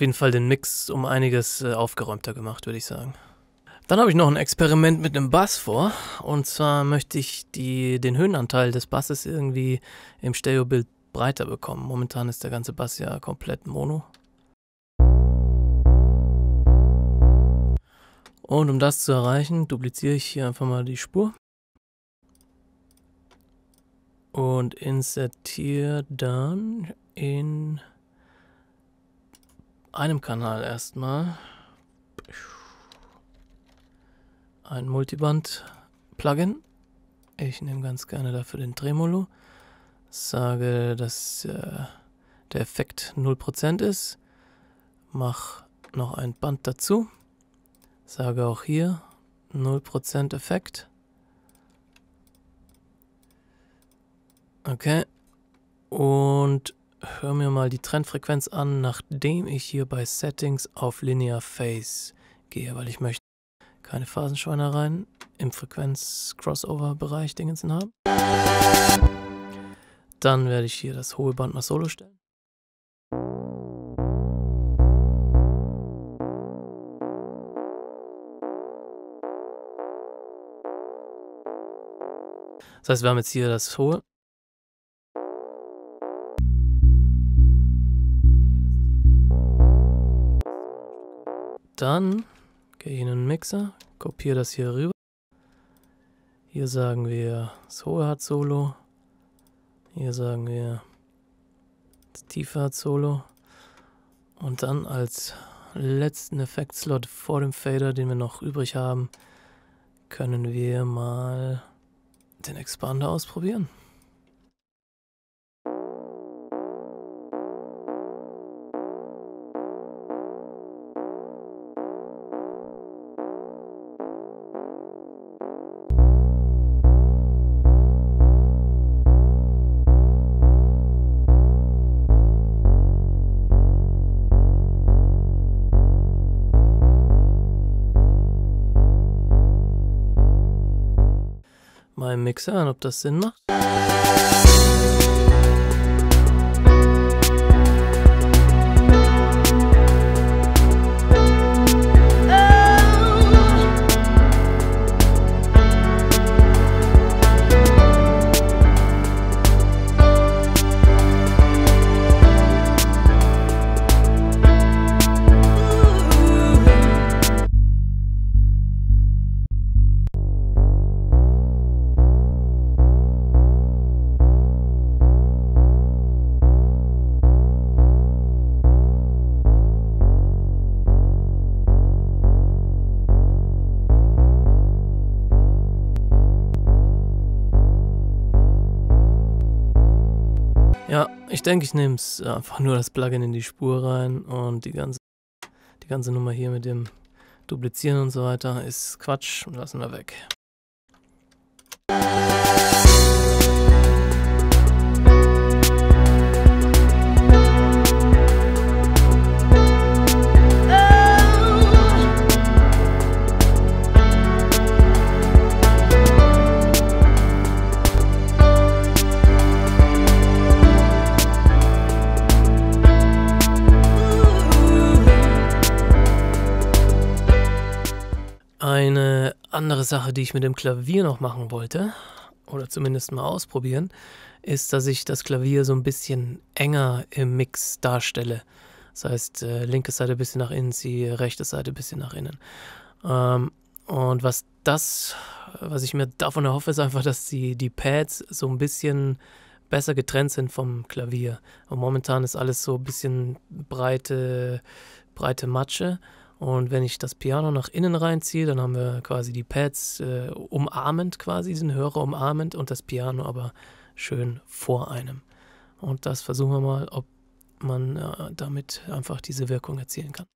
Jeden Fall den Mix um einiges äh, aufgeräumter gemacht, würde ich sagen. Dann habe ich noch ein Experiment mit einem Bass vor. Und zwar möchte ich die, den Höhenanteil des Basses irgendwie im Stereobild breiter bekommen. Momentan ist der ganze Bass ja komplett mono. Und um das zu erreichen, dupliziere ich hier einfach mal die Spur. Und insertiere dann in einem Kanal erstmal ein Multiband-Plugin. Ich nehme ganz gerne dafür den Tremolo. Sage, dass äh, der Effekt 0% ist. Mach noch ein Band dazu. Sage auch hier 0% Effekt. Okay. Und hör mir mal die Trendfrequenz an, nachdem ich hier bei Settings auf Linear Phase gehe, weil ich möchte keine Phasenschweinereien im Frequenz-Crossover-Bereich Dingensen haben. Dann werde ich hier das hohe Band mal solo stellen. Das heißt, wir haben jetzt hier das hohe Dann gehe ich in den Mixer, kopiere das hier rüber. Hier sagen wir, das hohe hat Solo. Hier sagen wir, das tiefe hat Solo. Und dann als letzten Effektslot vor dem Fader, den wir noch übrig haben, können wir mal den Expander ausprobieren. Mixer an, ob das Sinn macht. Ich denke, ich nehme es einfach nur das Plugin in die Spur rein und die ganze, die ganze Nummer hier mit dem Duplizieren und so weiter ist Quatsch und lassen wir weg. Andere Sache, die ich mit dem Klavier noch machen wollte, oder zumindest mal ausprobieren, ist, dass ich das Klavier so ein bisschen enger im Mix darstelle. Das heißt, äh, linke Seite ein bisschen nach innen ziehe, rechte Seite ein bisschen nach innen. Ähm, und was das, was ich mir davon erhoffe, ist einfach, dass die, die Pads so ein bisschen besser getrennt sind vom Klavier. Und momentan ist alles so ein bisschen breite, breite Matsche. Und wenn ich das Piano nach innen reinziehe, dann haben wir quasi die Pads äh, umarmend quasi, diesen Hörer umarmend und das Piano aber schön vor einem. Und das versuchen wir mal, ob man äh, damit einfach diese Wirkung erzielen kann.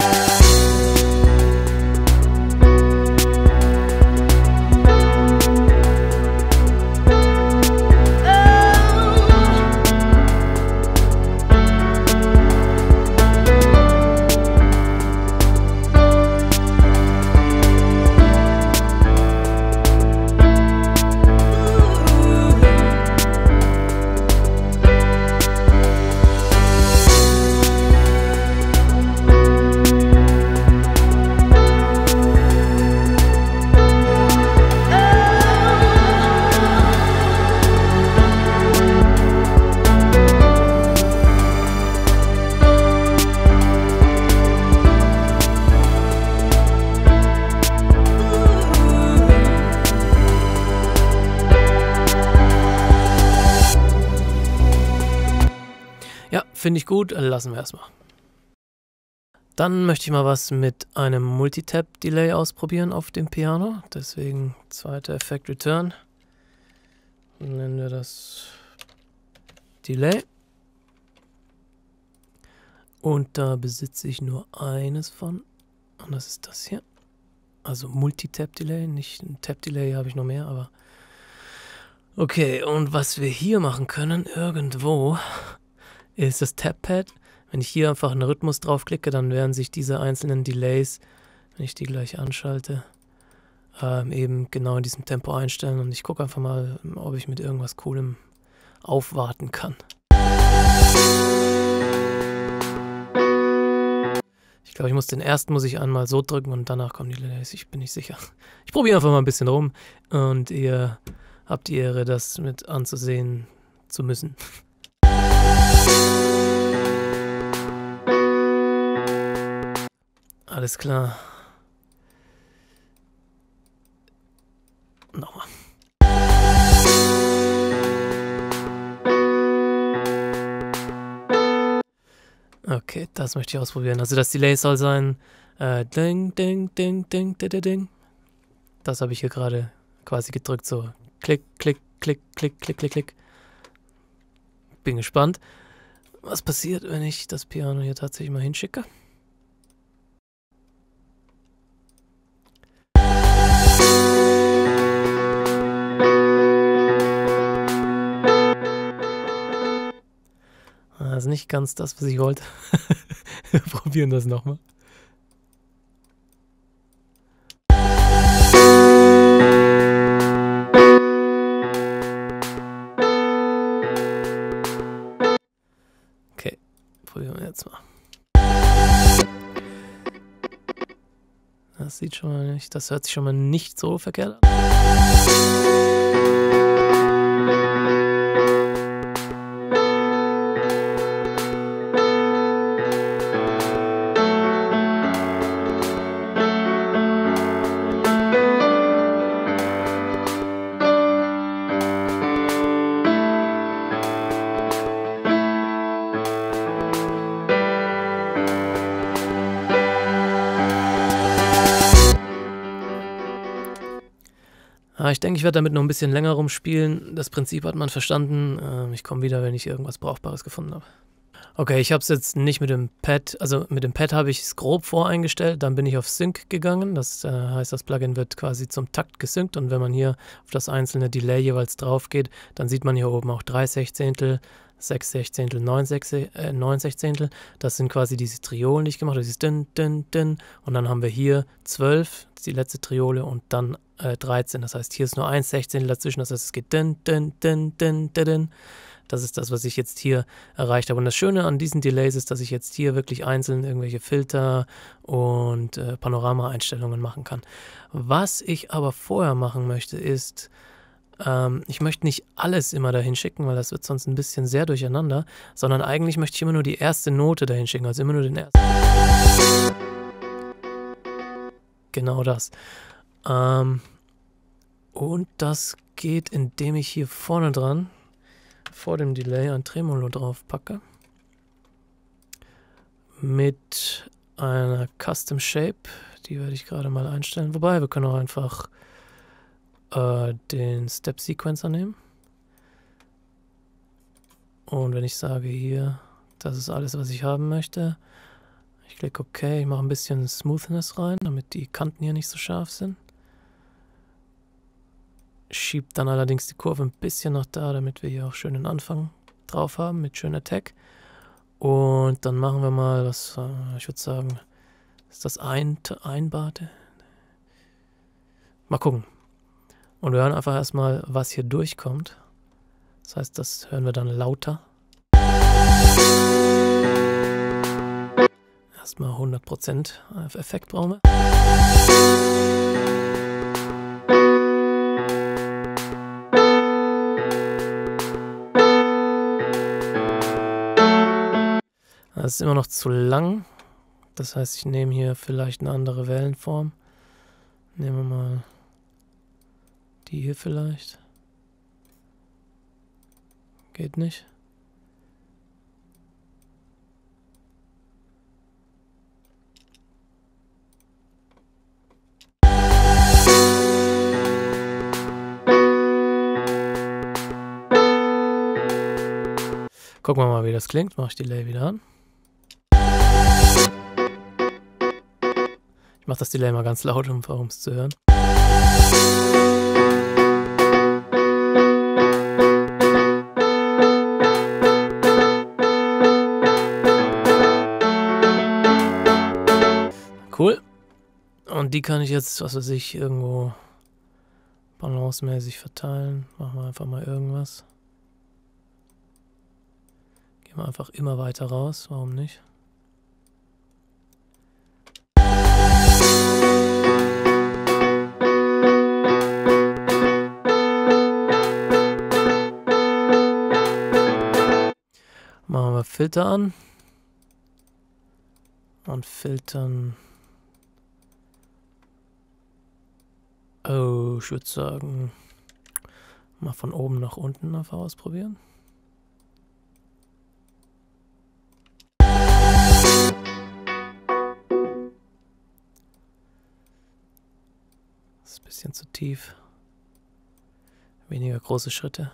Finde ich gut, lassen wir erstmal. Dann möchte ich mal was mit einem Multitap-Delay ausprobieren auf dem Piano. Deswegen zweiter Effekt Return. Nennen wir das Delay. Und da besitze ich nur eines von. Und das ist das hier. Also Multitap-Delay. Nicht ein Tap-Delay habe ich noch mehr, aber. Okay, und was wir hier machen können, irgendwo ist das Tab-Pad. Wenn ich hier einfach einen Rhythmus draufklicke, dann werden sich diese einzelnen Delays, wenn ich die gleich anschalte, ähm, eben genau in diesem Tempo einstellen. Und ich gucke einfach mal, ob ich mit irgendwas Coolem aufwarten kann. Ich glaube, ich muss den ersten muss ich einmal so drücken und danach kommen die Delays. Ich bin nicht sicher. Ich probiere einfach mal ein bisschen rum und ihr habt die Ehre, das mit anzusehen zu müssen. Alles klar. Nochmal. Okay, das möchte ich ausprobieren. Also das Delay soll sein. Äh, ding, ding, ding, ding, ding, ding. Das habe ich hier gerade quasi gedrückt. So, klick, klick, klick, klick, klick, klick, klick. Bin gespannt, was passiert, wenn ich das Piano hier tatsächlich mal hinschicke. Das ist nicht ganz das, was ich wollte. [laughs] Wir probieren das nochmal. Schon mal nicht, das hört sich schon mal nicht so verkehrt an. Ich denke, ich werde damit noch ein bisschen länger rumspielen. Das Prinzip hat man verstanden. Ähm, ich komme wieder, wenn ich irgendwas Brauchbares gefunden habe. Okay, ich habe es jetzt nicht mit dem Pad, also mit dem Pad habe ich es grob voreingestellt, dann bin ich auf Sync gegangen. Das äh, heißt, das Plugin wird quasi zum Takt gesynkt und wenn man hier auf das einzelne Delay jeweils drauf geht, dann sieht man hier oben auch 3 Sechzehntel, 6 Sechzehntel, 9, 6, äh, 9 Sechzehntel. Das sind quasi diese Triolen, die ich gemacht habe. Dieses Dün, Dün, Dün. Und dann haben wir hier 12, die letzte Triole, und dann äh, 13. Das heißt, hier ist nur 1 Sechzehntel dazwischen. Das heißt, es geht Dün, Dün, Dün, Dün, Dün, Dün. Das ist das, was ich jetzt hier erreicht habe. Und das Schöne an diesen Delays ist, dass ich jetzt hier wirklich einzeln irgendwelche Filter und äh, Panorama-Einstellungen machen kann. Was ich aber vorher machen möchte, ist, ähm, ich möchte nicht alles immer dahin schicken, weil das wird sonst ein bisschen sehr durcheinander, sondern eigentlich möchte ich immer nur die erste Note dahin schicken, also immer nur den ersten. Genau das. Ähm, und das geht, indem ich hier vorne dran vor dem Delay ein Tremolo drauf packe. Mit einer Custom Shape, die werde ich gerade mal einstellen. Wobei, wir können auch einfach äh, den Step Sequencer nehmen. Und wenn ich sage hier, das ist alles, was ich haben möchte, ich klicke OK, ich mache ein bisschen Smoothness rein, damit die Kanten hier nicht so scharf sind. Schiebt dann allerdings die Kurve ein bisschen nach da, damit wir hier auch schön den Anfang drauf haben mit schöner Tag. Und dann machen wir mal das, äh, ich würde sagen, ist das ein, Einbarte? Mal gucken. Und wir hören einfach erstmal, was hier durchkommt. Das heißt, das hören wir dann lauter. Erstmal 100% Effekt brauchen wir. Das ist immer noch zu lang. Das heißt, ich nehme hier vielleicht eine andere Wellenform. Nehmen wir mal die hier vielleicht? Geht nicht. Gucken wir mal, wie das klingt. Mache ich Delay wieder an. Ich mache das Delay mal ganz laut, um es zu hören. Und die kann ich jetzt, was weiß ich, irgendwo balancemäßig verteilen. Machen wir einfach mal irgendwas. Gehen wir einfach immer weiter raus. Warum nicht? Machen wir Filter an. Und filtern Oh, ich würde sagen, mal von oben nach unten einfach ausprobieren. Das ist ein bisschen zu tief. Weniger große Schritte.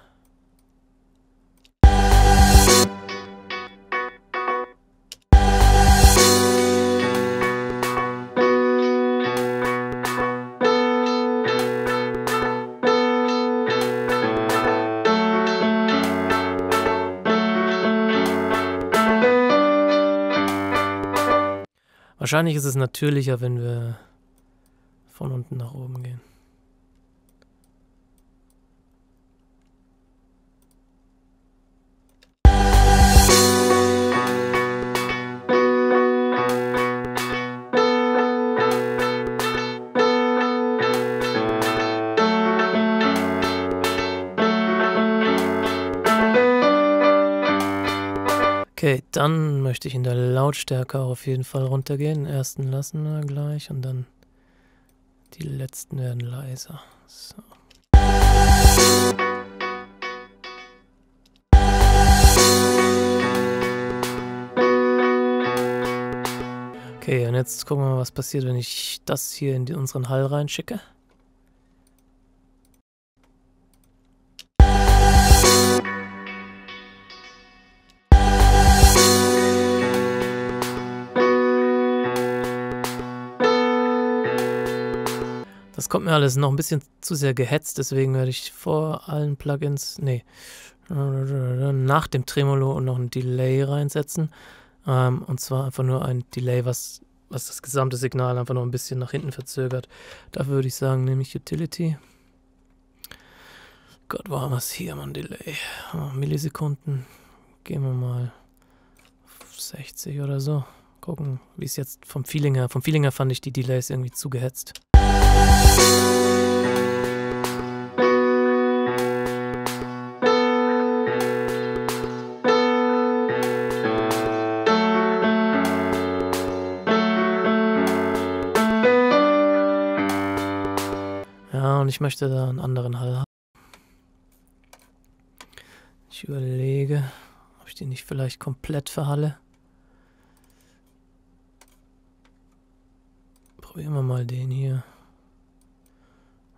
Wahrscheinlich ist es natürlicher, wenn wir von unten nach oben möchte ich in der Lautstärke auch auf jeden Fall runtergehen. Den ersten lassen wir gleich und dann die letzten werden leiser. So. Okay, und jetzt gucken wir mal, was passiert, wenn ich das hier in unseren Hall reinschicke. Kommt mir alles noch ein bisschen zu sehr gehetzt, deswegen werde ich vor allen Plugins, nee, nach dem Tremolo noch ein Delay reinsetzen. Ähm, und zwar einfach nur ein Delay, was, was das gesamte Signal einfach noch ein bisschen nach hinten verzögert. Dafür würde ich sagen, nehme ich Utility. Gott, wo haben wir es hier, man, Delay? Oh, Millisekunden. Gehen wir mal auf 60 oder so. Gucken, wie es jetzt vom Feeling her. Vom Feeling her fand ich die Delays irgendwie zu gehetzt. Und ich möchte da einen anderen Hall haben. Ich überlege, ob ich den nicht vielleicht komplett verhalle. Probieren wir mal den hier.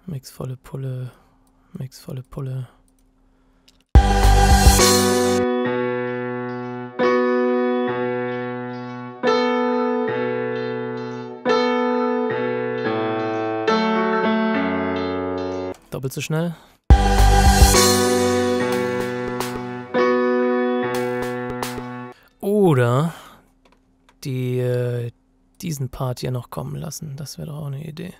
Mix volle Pulle, Mix volle Pulle. doppelt so schnell. Oder die, äh, diesen Part hier noch kommen lassen. Das wäre doch auch eine Idee.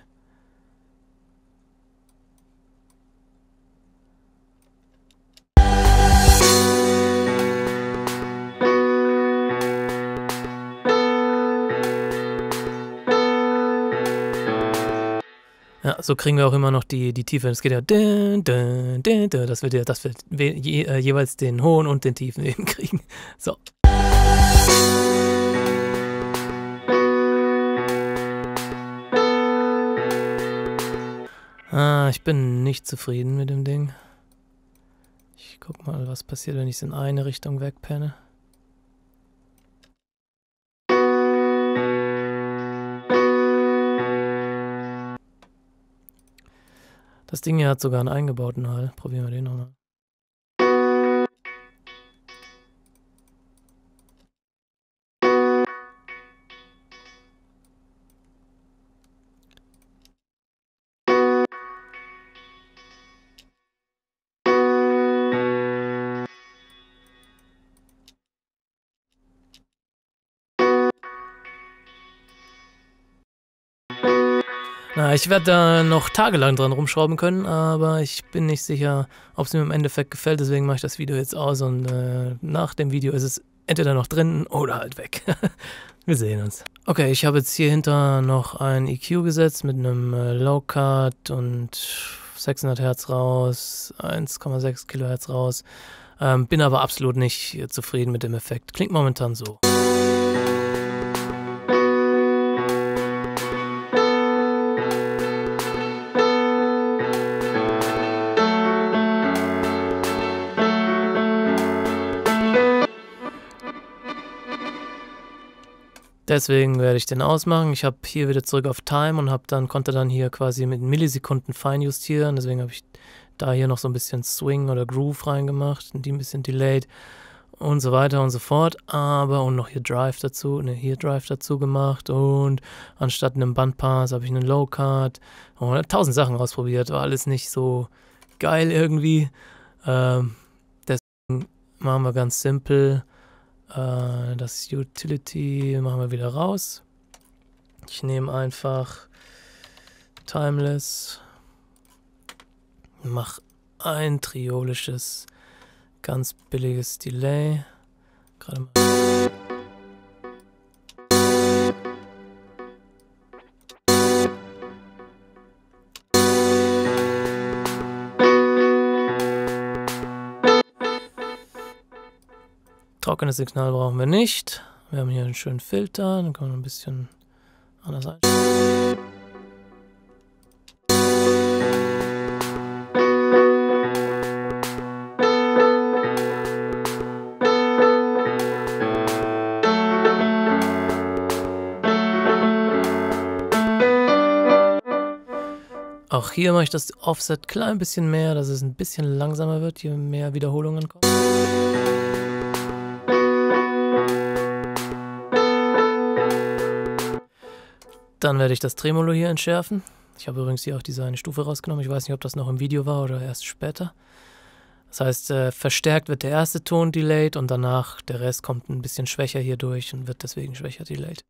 Ja, so kriegen wir auch immer noch die, die Tiefe. Es geht ja, das wird ja, das wird je, äh, jeweils den hohen und den tiefen [laughs] eben kriegen. So. Ah, ich bin nicht zufrieden mit dem Ding. Ich guck mal, was passiert, wenn ich es in eine Richtung wegpenne. Das Ding hier hat sogar einen eingebauten Hall. Probieren wir den nochmal. Ich werde da noch tagelang dran rumschrauben können, aber ich bin nicht sicher, ob es mir im Endeffekt gefällt. Deswegen mache ich das Video jetzt aus und äh, nach dem Video ist es entweder noch drin oder halt weg. [laughs] Wir sehen uns. Okay, ich habe jetzt hier hinter noch ein EQ gesetzt mit einem äh, Low Cut und 600 Hertz raus, 1,6 Kilohertz raus. Ähm, bin aber absolut nicht zufrieden mit dem Effekt. Klingt momentan so. Deswegen werde ich den ausmachen. Ich habe hier wieder zurück auf Time und habe dann konnte dann hier quasi mit Millisekunden fein justieren. Deswegen habe ich da hier noch so ein bisschen Swing oder Groove reingemacht und die ein bisschen delayed und so weiter und so fort. Aber und noch hier Drive dazu, ne, hier Drive dazu gemacht und anstatt einem Bandpass habe ich einen Low Cut und tausend Sachen ausprobiert. War alles nicht so geil irgendwie. Ähm, deswegen machen wir ganz simpel äh, das Utility machen wir wieder raus. Ich nehme einfach Timeless, mache ein triolisches, ganz billiges Delay. Gerade mal. Trockenes Signal brauchen wir nicht. Wir haben hier einen schönen Filter, dann kann man ein bisschen anders einstellen. Auch hier mache ich das Offset klein bisschen mehr, dass es ein bisschen langsamer wird, je mehr Wiederholungen kommen. Dann werde ich das Tremolo hier entschärfen. Ich habe übrigens hier auch diese eine Stufe rausgenommen. Ich weiß nicht, ob das noch im Video war oder erst später. Das heißt, äh, verstärkt wird der erste Ton delayed und danach der Rest kommt ein bisschen schwächer hier durch und wird deswegen schwächer delayed.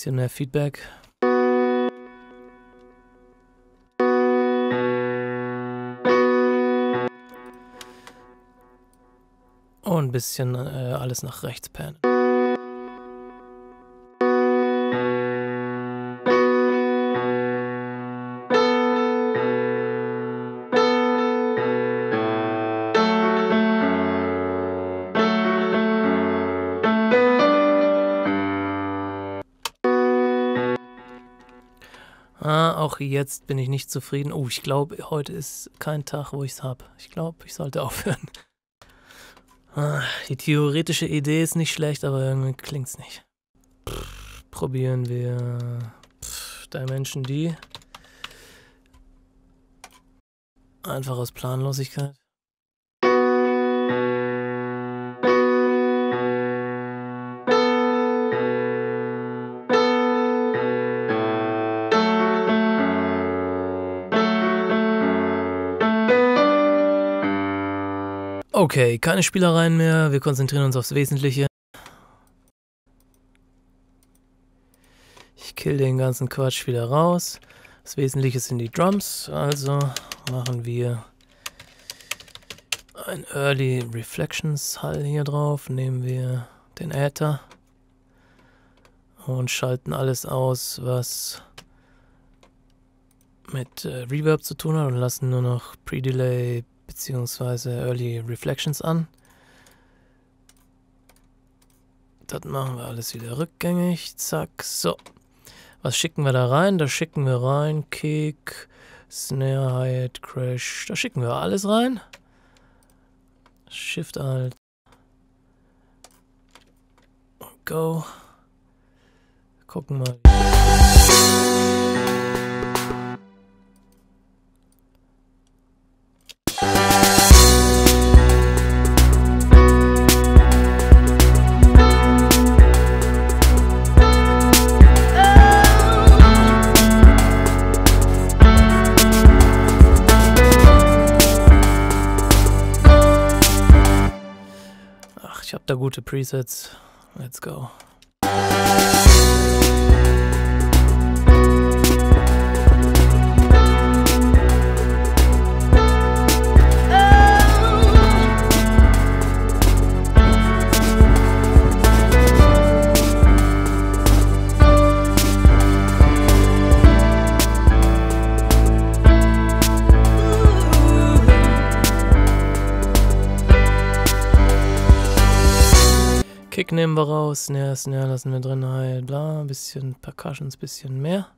Bisschen mehr Feedback. Und ein bisschen äh, alles nach rechts pannen. Jetzt bin ich nicht zufrieden. Oh, ich glaube, heute ist kein Tag, wo ich es habe. Ich glaube, ich sollte [laughs] aufhören. Ah, die theoretische Idee ist nicht schlecht, aber irgendwie klingt es nicht. Probieren wir Dimension D. Einfach aus Planlosigkeit. Okay, keine Spielereien mehr, wir konzentrieren uns aufs Wesentliche. Ich kill den ganzen Quatsch wieder raus. Das Wesentliche sind die Drums, also machen wir ein Early Reflections Hall hier drauf, nehmen wir den Äther und schalten alles aus, was mit äh, Reverb zu tun hat und lassen nur noch Pre-Delay, beziehungsweise Early Reflections an. Das machen wir alles wieder rückgängig. Zack, so. Was schicken wir da rein? Da schicken wir rein Kick, Snare, Hi-Hat, Crash. Da schicken wir alles rein. Shift Alt. Go. Gucken mal. Ich habe da gute Presets. Let's go. Kick nehmen wir raus, Snare, Snare lassen wir drin, halt, bla, ein bisschen Percussions, bisschen mehr.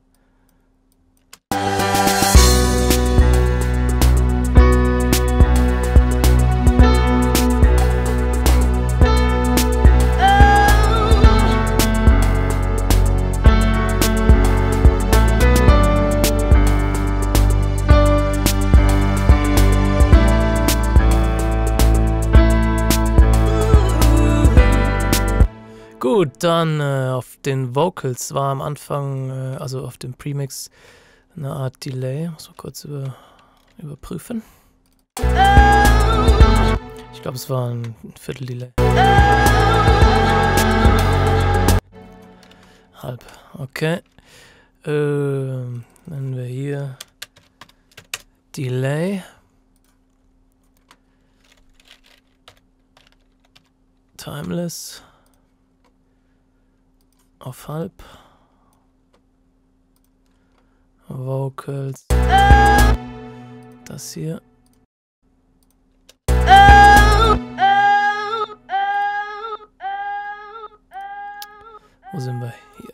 Gut, dann äh, auf den Vocals war am Anfang, äh, also auf dem Premix, eine Art Delay. Muss mal kurz über, überprüfen. Ich glaube, es war ein Viertel-Delay. Halb, okay. Äh, nennen wir hier Delay. Timeless auf halb. Vocals. Das hier. Wo sind wir? Hier.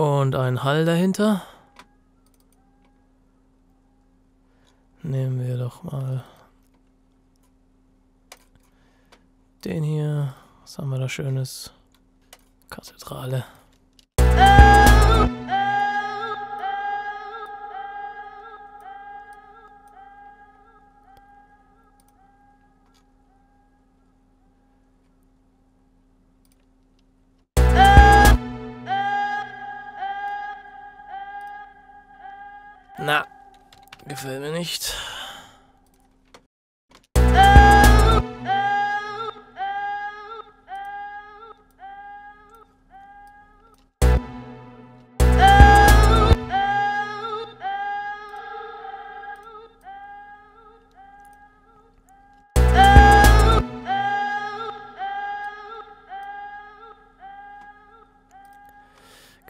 Und ein Hall dahinter. Nehmen wir doch mal den hier. Was haben wir da Schönes? Kathedrale. Gefällt mir nicht.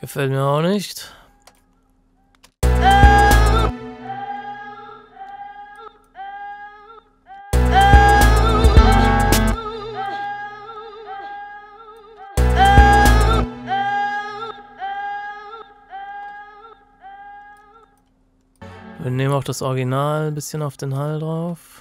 Gefällt mir auch nicht. Wir nehmen auch das Original ein bisschen auf den Hall drauf.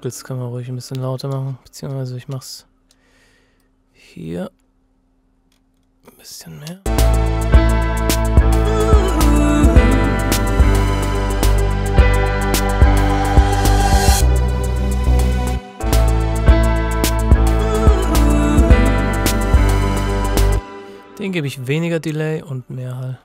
Vocals können wir ruhig ein bisschen lauter machen, beziehungsweise ich mach's hier ein bisschen mehr. Den gebe ich weniger Delay und mehr Hall.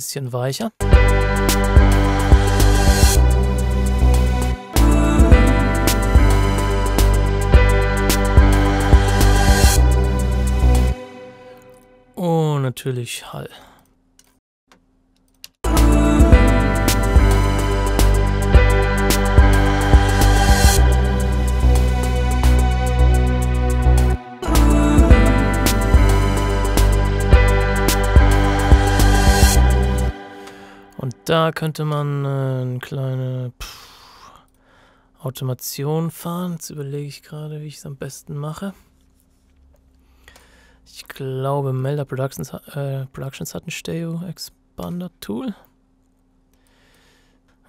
Bisschen weicher. Oh, natürlich Hall. Da könnte man äh, eine kleine pff, Automation fahren. Jetzt überlege ich gerade, wie ich es am besten mache. Ich glaube, Melder Productions, äh, Productions hat ein Stereo Expander Tool.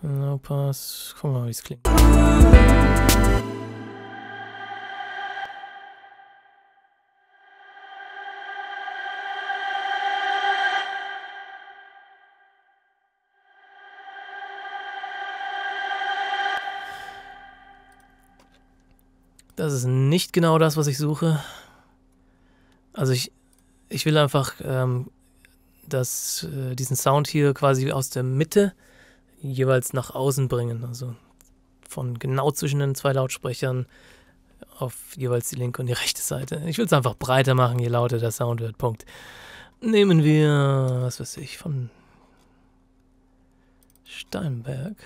No Pass. Gucken wir mal, wie es klingt. Das ist nicht genau das, was ich suche. Also ich, ich will einfach ähm, dass, äh, diesen Sound hier quasi aus der Mitte jeweils nach außen bringen. Also von genau zwischen den zwei Lautsprechern auf jeweils die linke und die rechte Seite. Ich will es einfach breiter machen, je lauter der Sound wird. Punkt. Nehmen wir, was weiß ich, von Steinberg.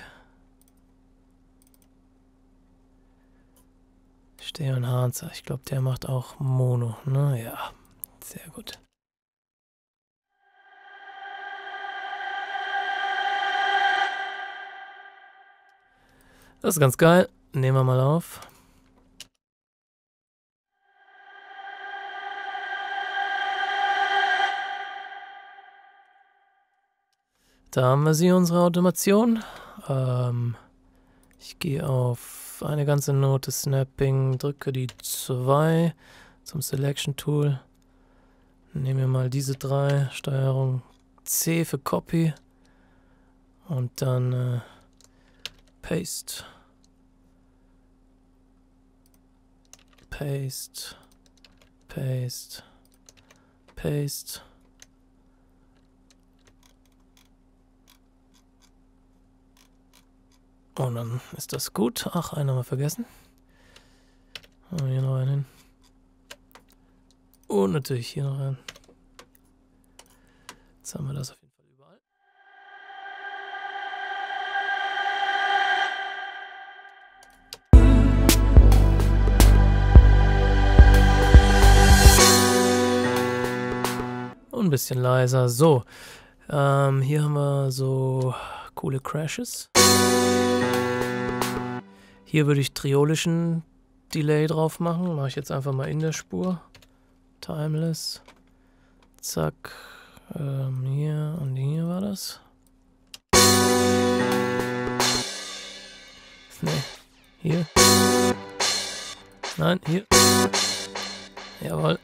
Steon Hanser. Ich glaube, der macht auch Mono. Naja, sehr gut. Das ist ganz geil. Nehmen wir mal auf. Da haben wir sie, unsere Automation. Ähm, ich gehe auf eine ganze Note Snapping, drücke die 2 zum Selection Tool. Nehmen wir mal diese drei, Steuerung C für Copy und dann äh, Paste. Paste. Paste. Paste. Und dann ist das gut. Ach, einen haben wir vergessen. Und hier noch einen hin. Und natürlich hier noch einen. Jetzt haben wir das auf jeden Fall überall. Und ein bisschen leiser. So. Ähm, hier haben wir so coole Crashes. Hier würde ich triolischen Delay drauf machen. Mache ich jetzt einfach mal in der Spur. Timeless. Zack. Ähm, hier und hier war das. Ne, hier. Nein, hier. Jawohl.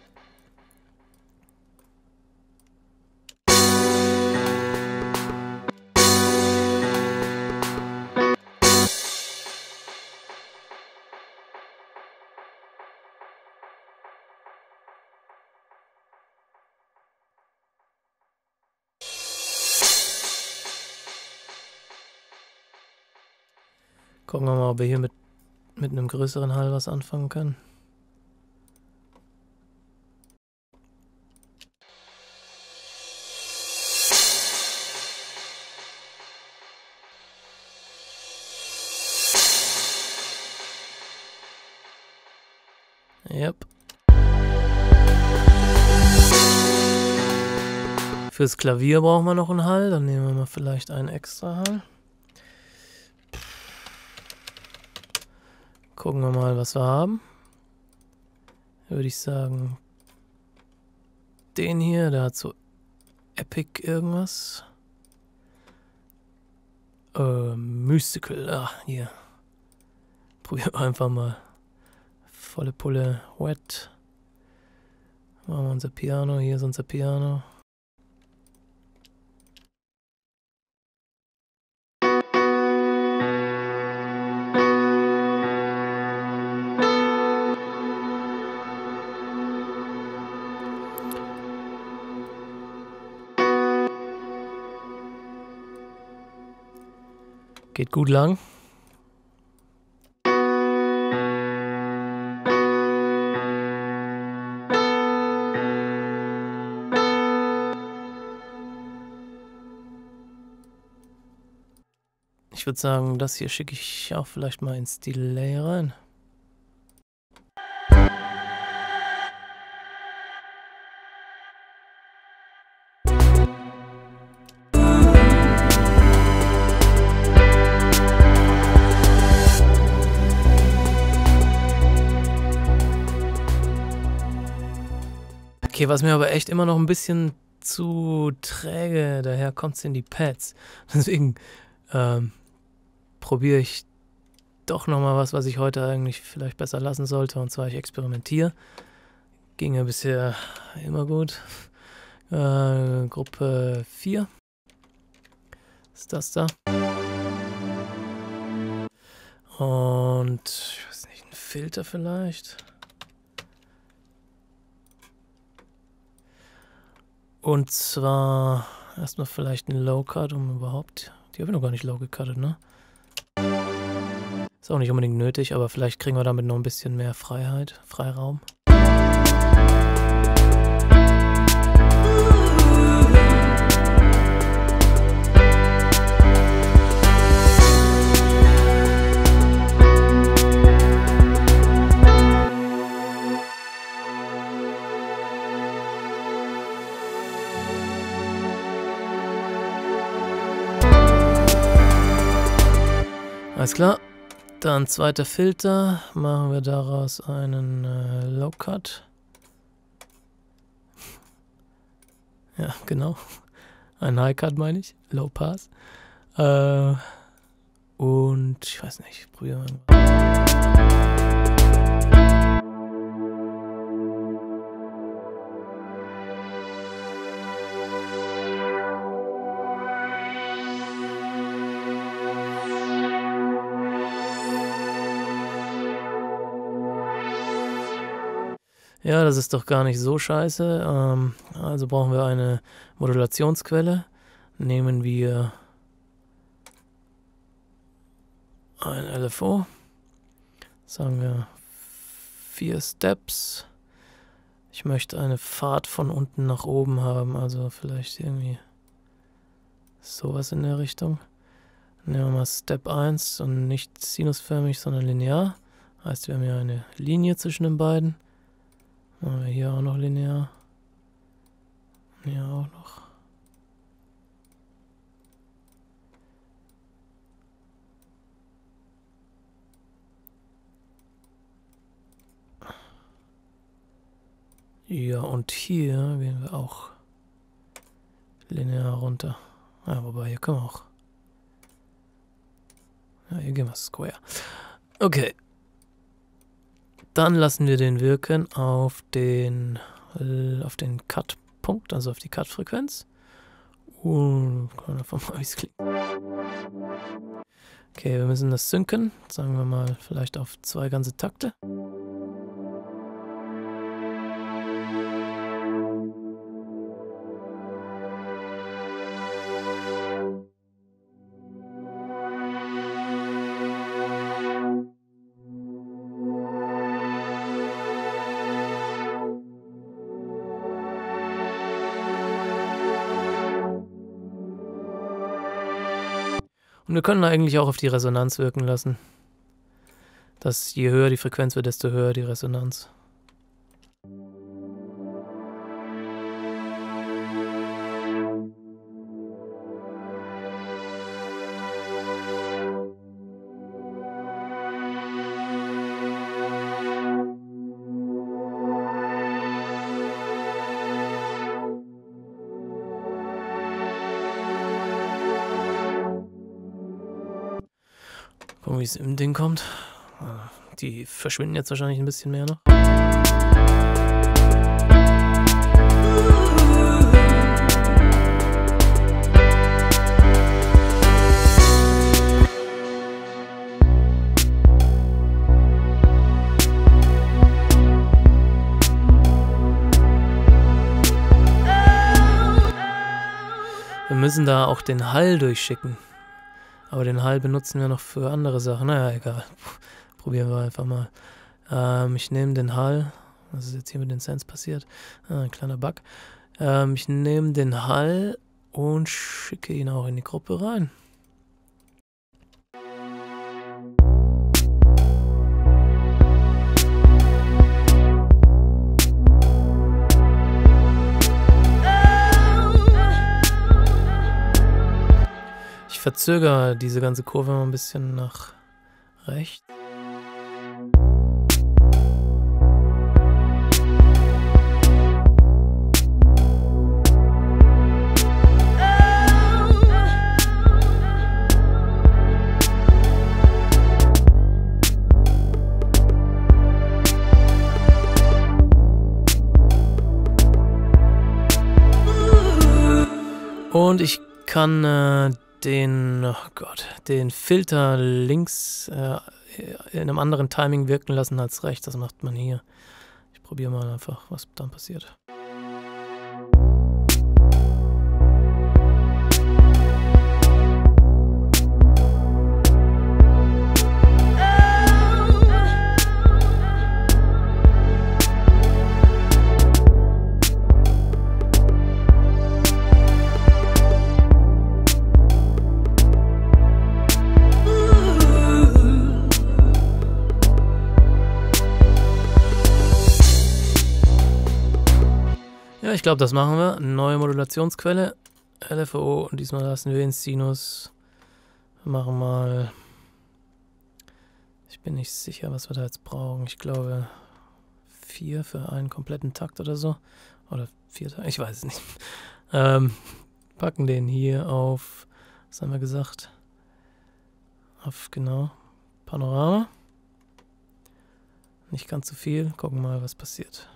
Gucken wir mal, ob wir hier mit, mit einem größeren Hall was anfangen können. Yep. Fürs Klavier brauchen wir noch einen Hall, dann nehmen wir mal vielleicht einen extra Hall. Gucken wir mal, was wir haben. Würde ich sagen, den hier, der hat so Epic irgendwas. Äh, Mystical, ah, hier. Probieren wir [laughs] einfach mal. Volle Pulle, wet. Machen wir unser Piano, hier ist unser Piano. Geht gut lang. Ich würde sagen, das hier schicke ich auch vielleicht mal ins Delay rein. Was mir aber echt immer noch ein bisschen zu träge daher kommt in die Pads. [laughs] Deswegen ähm, probiere ich doch nochmal was, was ich heute eigentlich vielleicht besser lassen sollte. Und zwar, ich experimentiere. Ging ja bisher immer gut. Äh, Gruppe 4 ist das da. Und ich weiß nicht, ein Filter vielleicht. Und zwar erstmal vielleicht ein Low Cut, um überhaupt. Die habe ich noch gar nicht low gecuttet, ne? Ist auch nicht unbedingt nötig, aber vielleicht kriegen wir damit noch ein bisschen mehr Freiheit, Freiraum. Alles klar. Dann zweiter Filter. Machen wir daraus einen äh, Low Cut. Ja, genau. Ein High Cut meine ich. Low Pass. Äh, und ich weiß nicht, probieren wir mal. Ja, das ist doch gar nicht so scheiße. Ähm, also brauchen wir eine Modulationsquelle. Nehmen wir ein LFO. Sagen wir vier Steps. Ich möchte eine Fahrt von unten nach oben haben, also vielleicht irgendwie sowas in der Richtung. Nehmen wir mal Step 1 und nicht sinusförmig, sondern linear. Heißt, wir haben hier eine Linie zwischen den beiden. Wir hier auch noch linear. Hier auch noch. Ja, und hier gehen wir auch linear runter. Ja, wobei, hier können wir auch. Ja, hier gehen wir square. Okay, dann lassen wir den wirken auf den, äh, auf den Cut-Punkt, also auf die Cut-Frequenz. Einfach mal, wie es klingt. Okay, wir müssen das synken. Sagen wir mal vielleicht auf zwei ganze Takte. Und wir können eigentlich auch auf die Resonanz wirken lassen. Dass je höher die Frequenz wird, desto höher die Resonanz. Wie es im Ding kommt. Die verschwinden jetzt wahrscheinlich ein bisschen mehr noch. Wir müssen da auch den Hall durchschicken. Aber den Hall benutzen wir noch für andere Sachen. Naja, egal. Probieren wir einfach mal. Ähm, ich nehme den Hall. Was ist jetzt hier mit den Sense passiert? Ah, ein kleiner Bug. Ähm, ich nehme den Hall und schicke ihn auch in die Gruppe rein. Ich verzögere diese ganze Kurve mal ein bisschen nach rechts. Und ich kann äh, den, oh Gott, den Filter links äh, in einem anderen Timing wirken lassen als rechts. Das macht man hier. Ich probiere mal einfach, was dann passiert. Ich glaube, das machen wir. Neue Modulationsquelle. LFO. Und diesmal lassen wir den Sinus. Wir machen mal. Ich bin nicht sicher, was wir da jetzt brauchen. Ich glaube, vier für einen kompletten Takt oder so. Oder vier, ich weiß es nicht. [laughs] Ähm, packen den hier auf. Was haben wir gesagt? Auf, genau. Panorama. Nicht ganz so viel. Gucken mal, was passiert.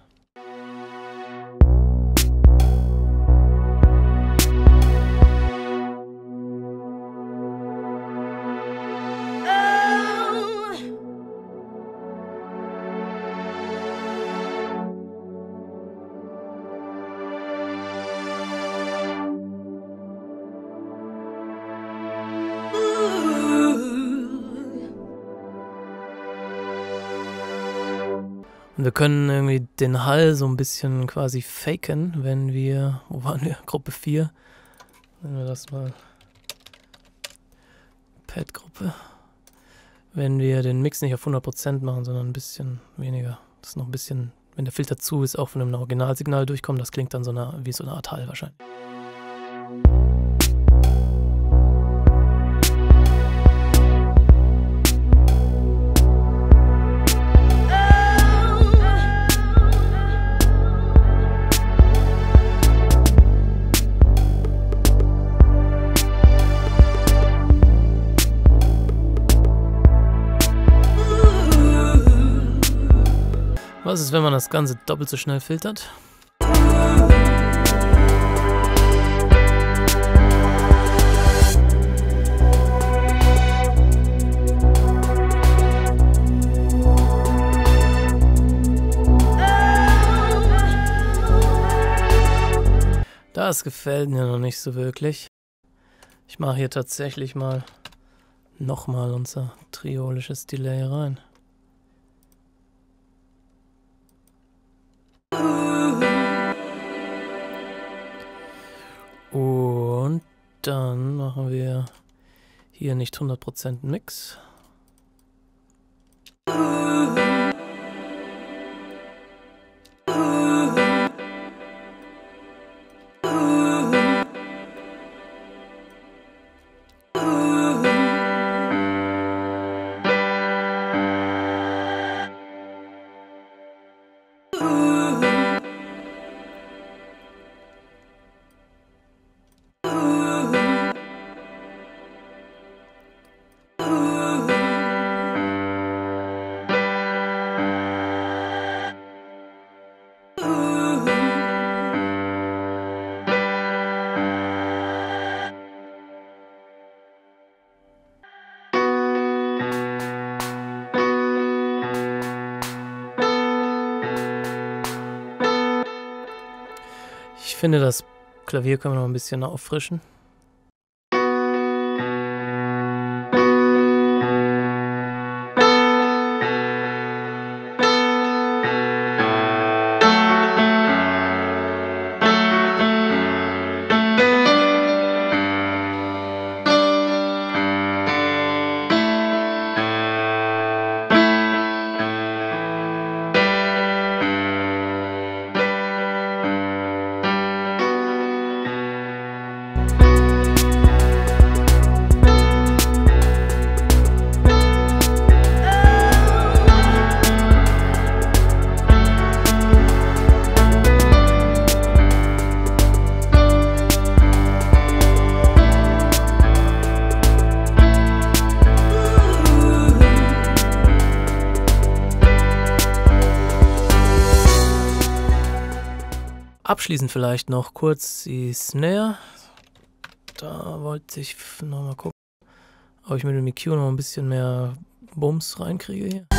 Wir können irgendwie den Hall so ein bisschen quasi faken, wenn wir, wo waren wir? [laughs] Gruppe 4. Wenn wir das mal. Pad-Gruppe. Wenn wir den Mix nicht auf 100% machen, sondern ein bisschen weniger. Das ist noch ein bisschen, wenn der Filter zu ist, auch von einem Originalsignal durchkommen. Das klingt dann so eine, wie so eine Art Hall wahrscheinlich. Was ist, wenn man das Ganze doppelt so schnell filtert? Das gefällt mir noch nicht so wirklich. Ich mache hier tatsächlich mal nochmal unser triolisches Delay rein. Und dann machen wir hier nicht 100% Mix. Finde, das Klavier können wir noch ein bisschen auffrischen. Vielleicht noch kurz die Snare. da wollte ich nochmal gucken, ob ich mit dem EQ noch ein bisschen mehr Bums reinkriege hier.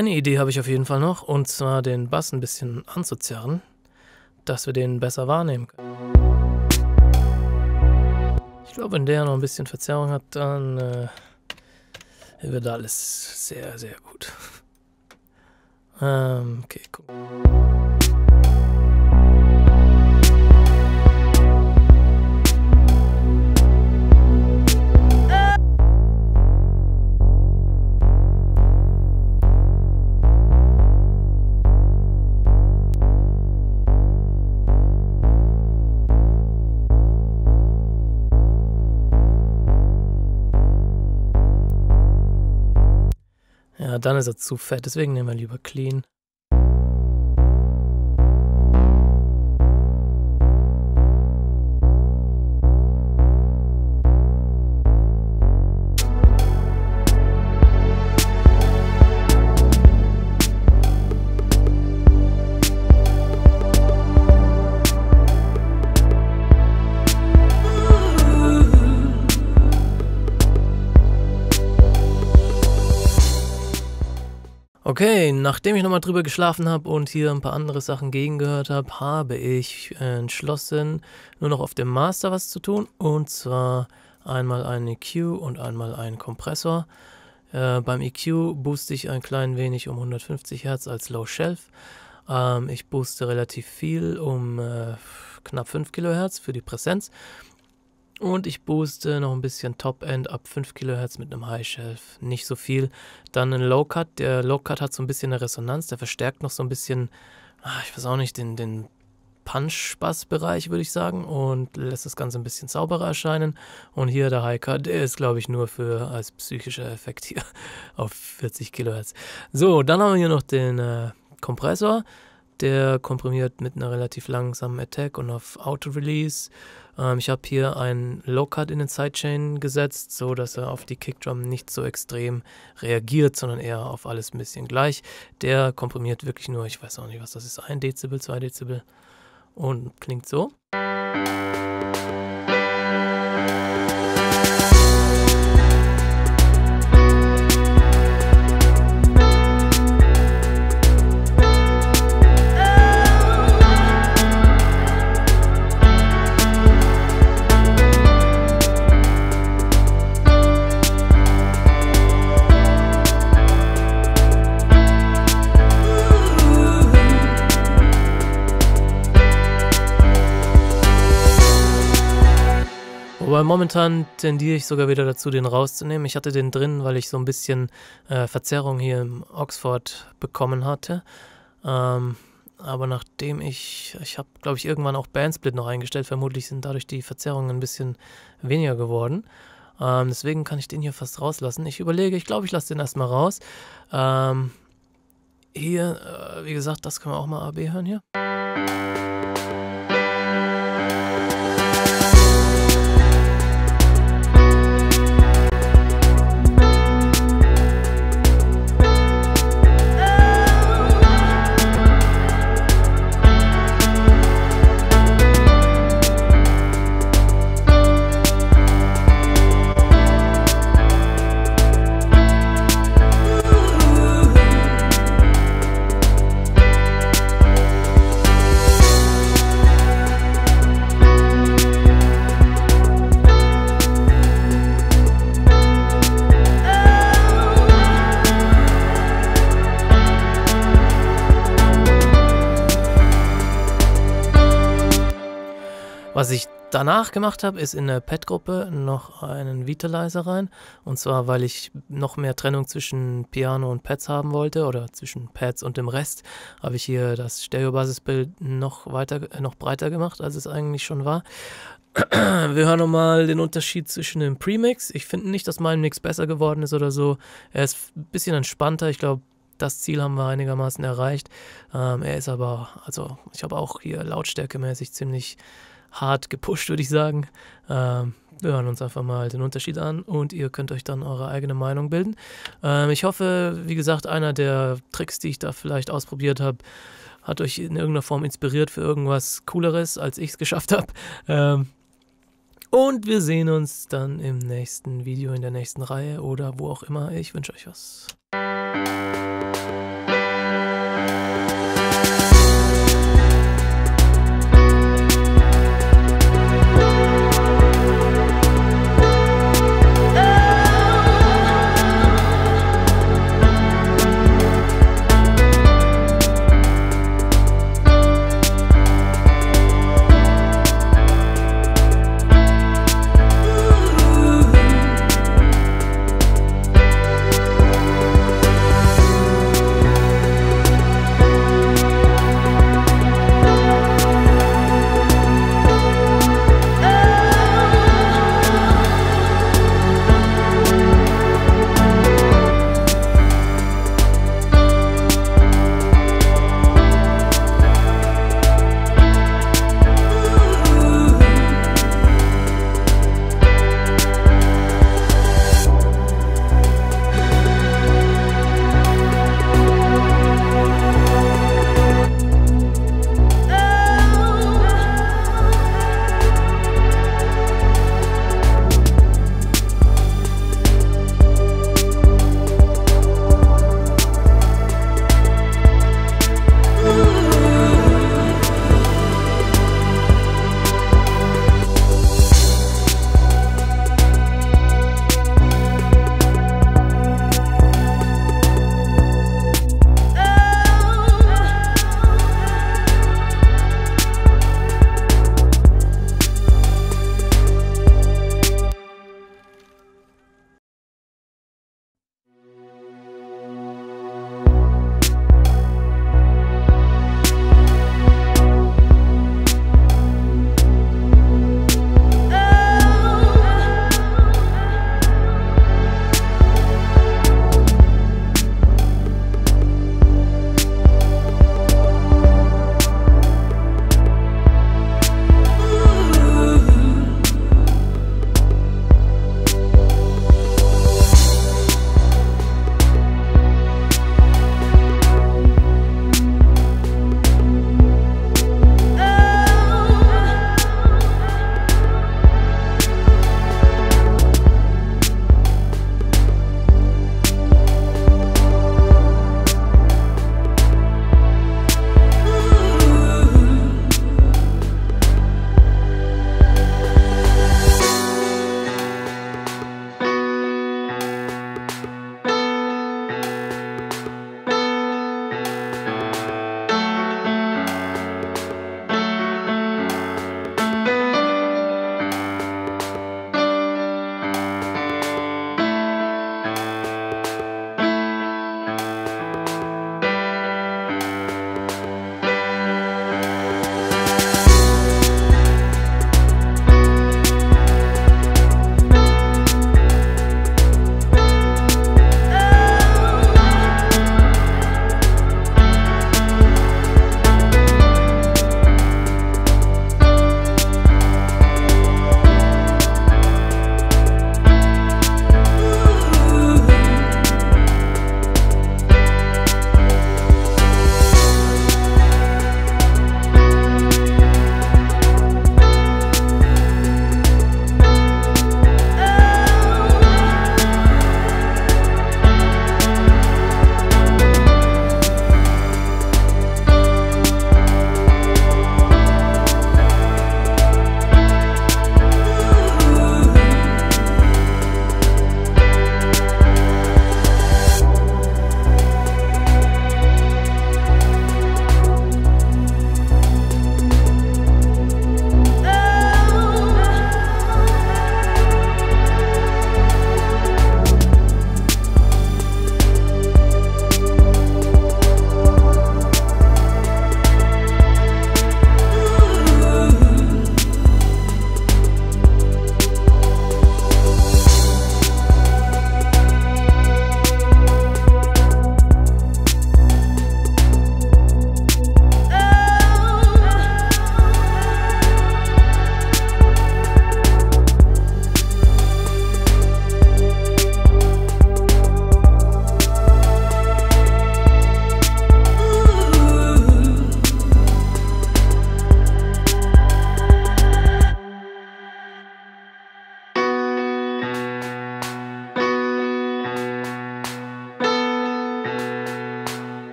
Eine Idee habe ich auf jeden Fall noch, und zwar den Bass ein bisschen anzuzerren, dass wir den besser wahrnehmen können. Ich glaube, wenn der noch ein bisschen Verzerrung hat, dann äh, wird alles sehr, sehr gut. ähm, okay, gucken. Dann ist er zu fett, deswegen nehmen wir lieber clean. Okay, nachdem ich nochmal drüber geschlafen habe und hier ein paar andere Sachen gegengehört habe, habe ich entschlossen, nur noch auf dem Master was zu tun. Und zwar einmal einen EQ und einmal einen Kompressor. Äh, beim EQ booste ich ein klein wenig um 150 Hertz als Low Shelf. Ähm, ich booste relativ viel um äh, knapp 5 Kilohertz für die Präsenz. Und ich booste noch ein bisschen Top-End ab 5 kHz mit einem High-Shelf. Nicht so viel. Dann ein Low-Cut. Der Low-Cut hat so ein bisschen eine Resonanz. Der verstärkt noch so ein bisschen, ah, ich weiß auch nicht, den, den Punch-Bass-Bereich, würde ich sagen. Und lässt das Ganze ein bisschen sauberer erscheinen. Und hier der High-Cut, der ist, glaube ich, nur für als psychischer Effekt hier [laughs] auf 40 kHz. So, dann haben wir hier noch den äh, Kompressor. Der komprimiert mit einer relativ langsamen Attack und auf Auto-Release. Ähm, ich habe hier einen Low-Cut in den Sidechain gesetzt, so dass er auf die Kickdrum nicht so extrem reagiert, sondern eher auf alles ein bisschen gleich. Der komprimiert wirklich nur, ich weiß auch nicht, was das ist, 1 Dezibel, 2 Dezibel und klingt so. Wobei momentan tendiere ich sogar wieder dazu, den rauszunehmen. Ich hatte den drin, weil ich so ein bisschen äh, Verzerrung hier im Oxford bekommen hatte. Ähm, aber nachdem ich, ich habe, glaube ich, irgendwann auch Bandsplit noch eingestellt, vermutlich sind dadurch die Verzerrungen ein bisschen weniger geworden. Ähm, deswegen kann ich den hier fast rauslassen. Ich überlege, ich glaube, ich lasse den erstmal raus. Ähm, hier, äh, wie gesagt, das können wir auch mal AB hören hier. Danach gemacht habe, ist in der Pad-Gruppe noch einen Vitalizer rein. Und zwar, weil ich noch mehr Trennung zwischen Piano und Pads haben wollte oder zwischen Pads und dem Rest, habe ich hier das Stereo-Basisbild noch weiter, noch breiter gemacht, als es eigentlich schon war. [clears throat] Wir hören nochmal den Unterschied zwischen dem Premix. Ich finde nicht, dass mein Mix besser geworden ist oder so. Er ist ein bisschen entspannter. Ich glaube, das Ziel haben wir einigermaßen erreicht. Ähm, er ist aber, also ich habe auch hier lautstärkemäßig ziemlich hart gepusht, würde ich sagen. Ähm, wir hören uns einfach mal den Unterschied an und ihr könnt euch dann eure eigene Meinung bilden. Ähm, ich hoffe, wie gesagt, einer der Tricks, die ich da vielleicht ausprobiert habe, hat euch in irgendeiner Form inspiriert für irgendwas Cooleres, als ich es geschafft habe. Ähm, und wir sehen uns dann im nächsten Video, in der nächsten Reihe oder wo auch immer. Ich wünsche euch was.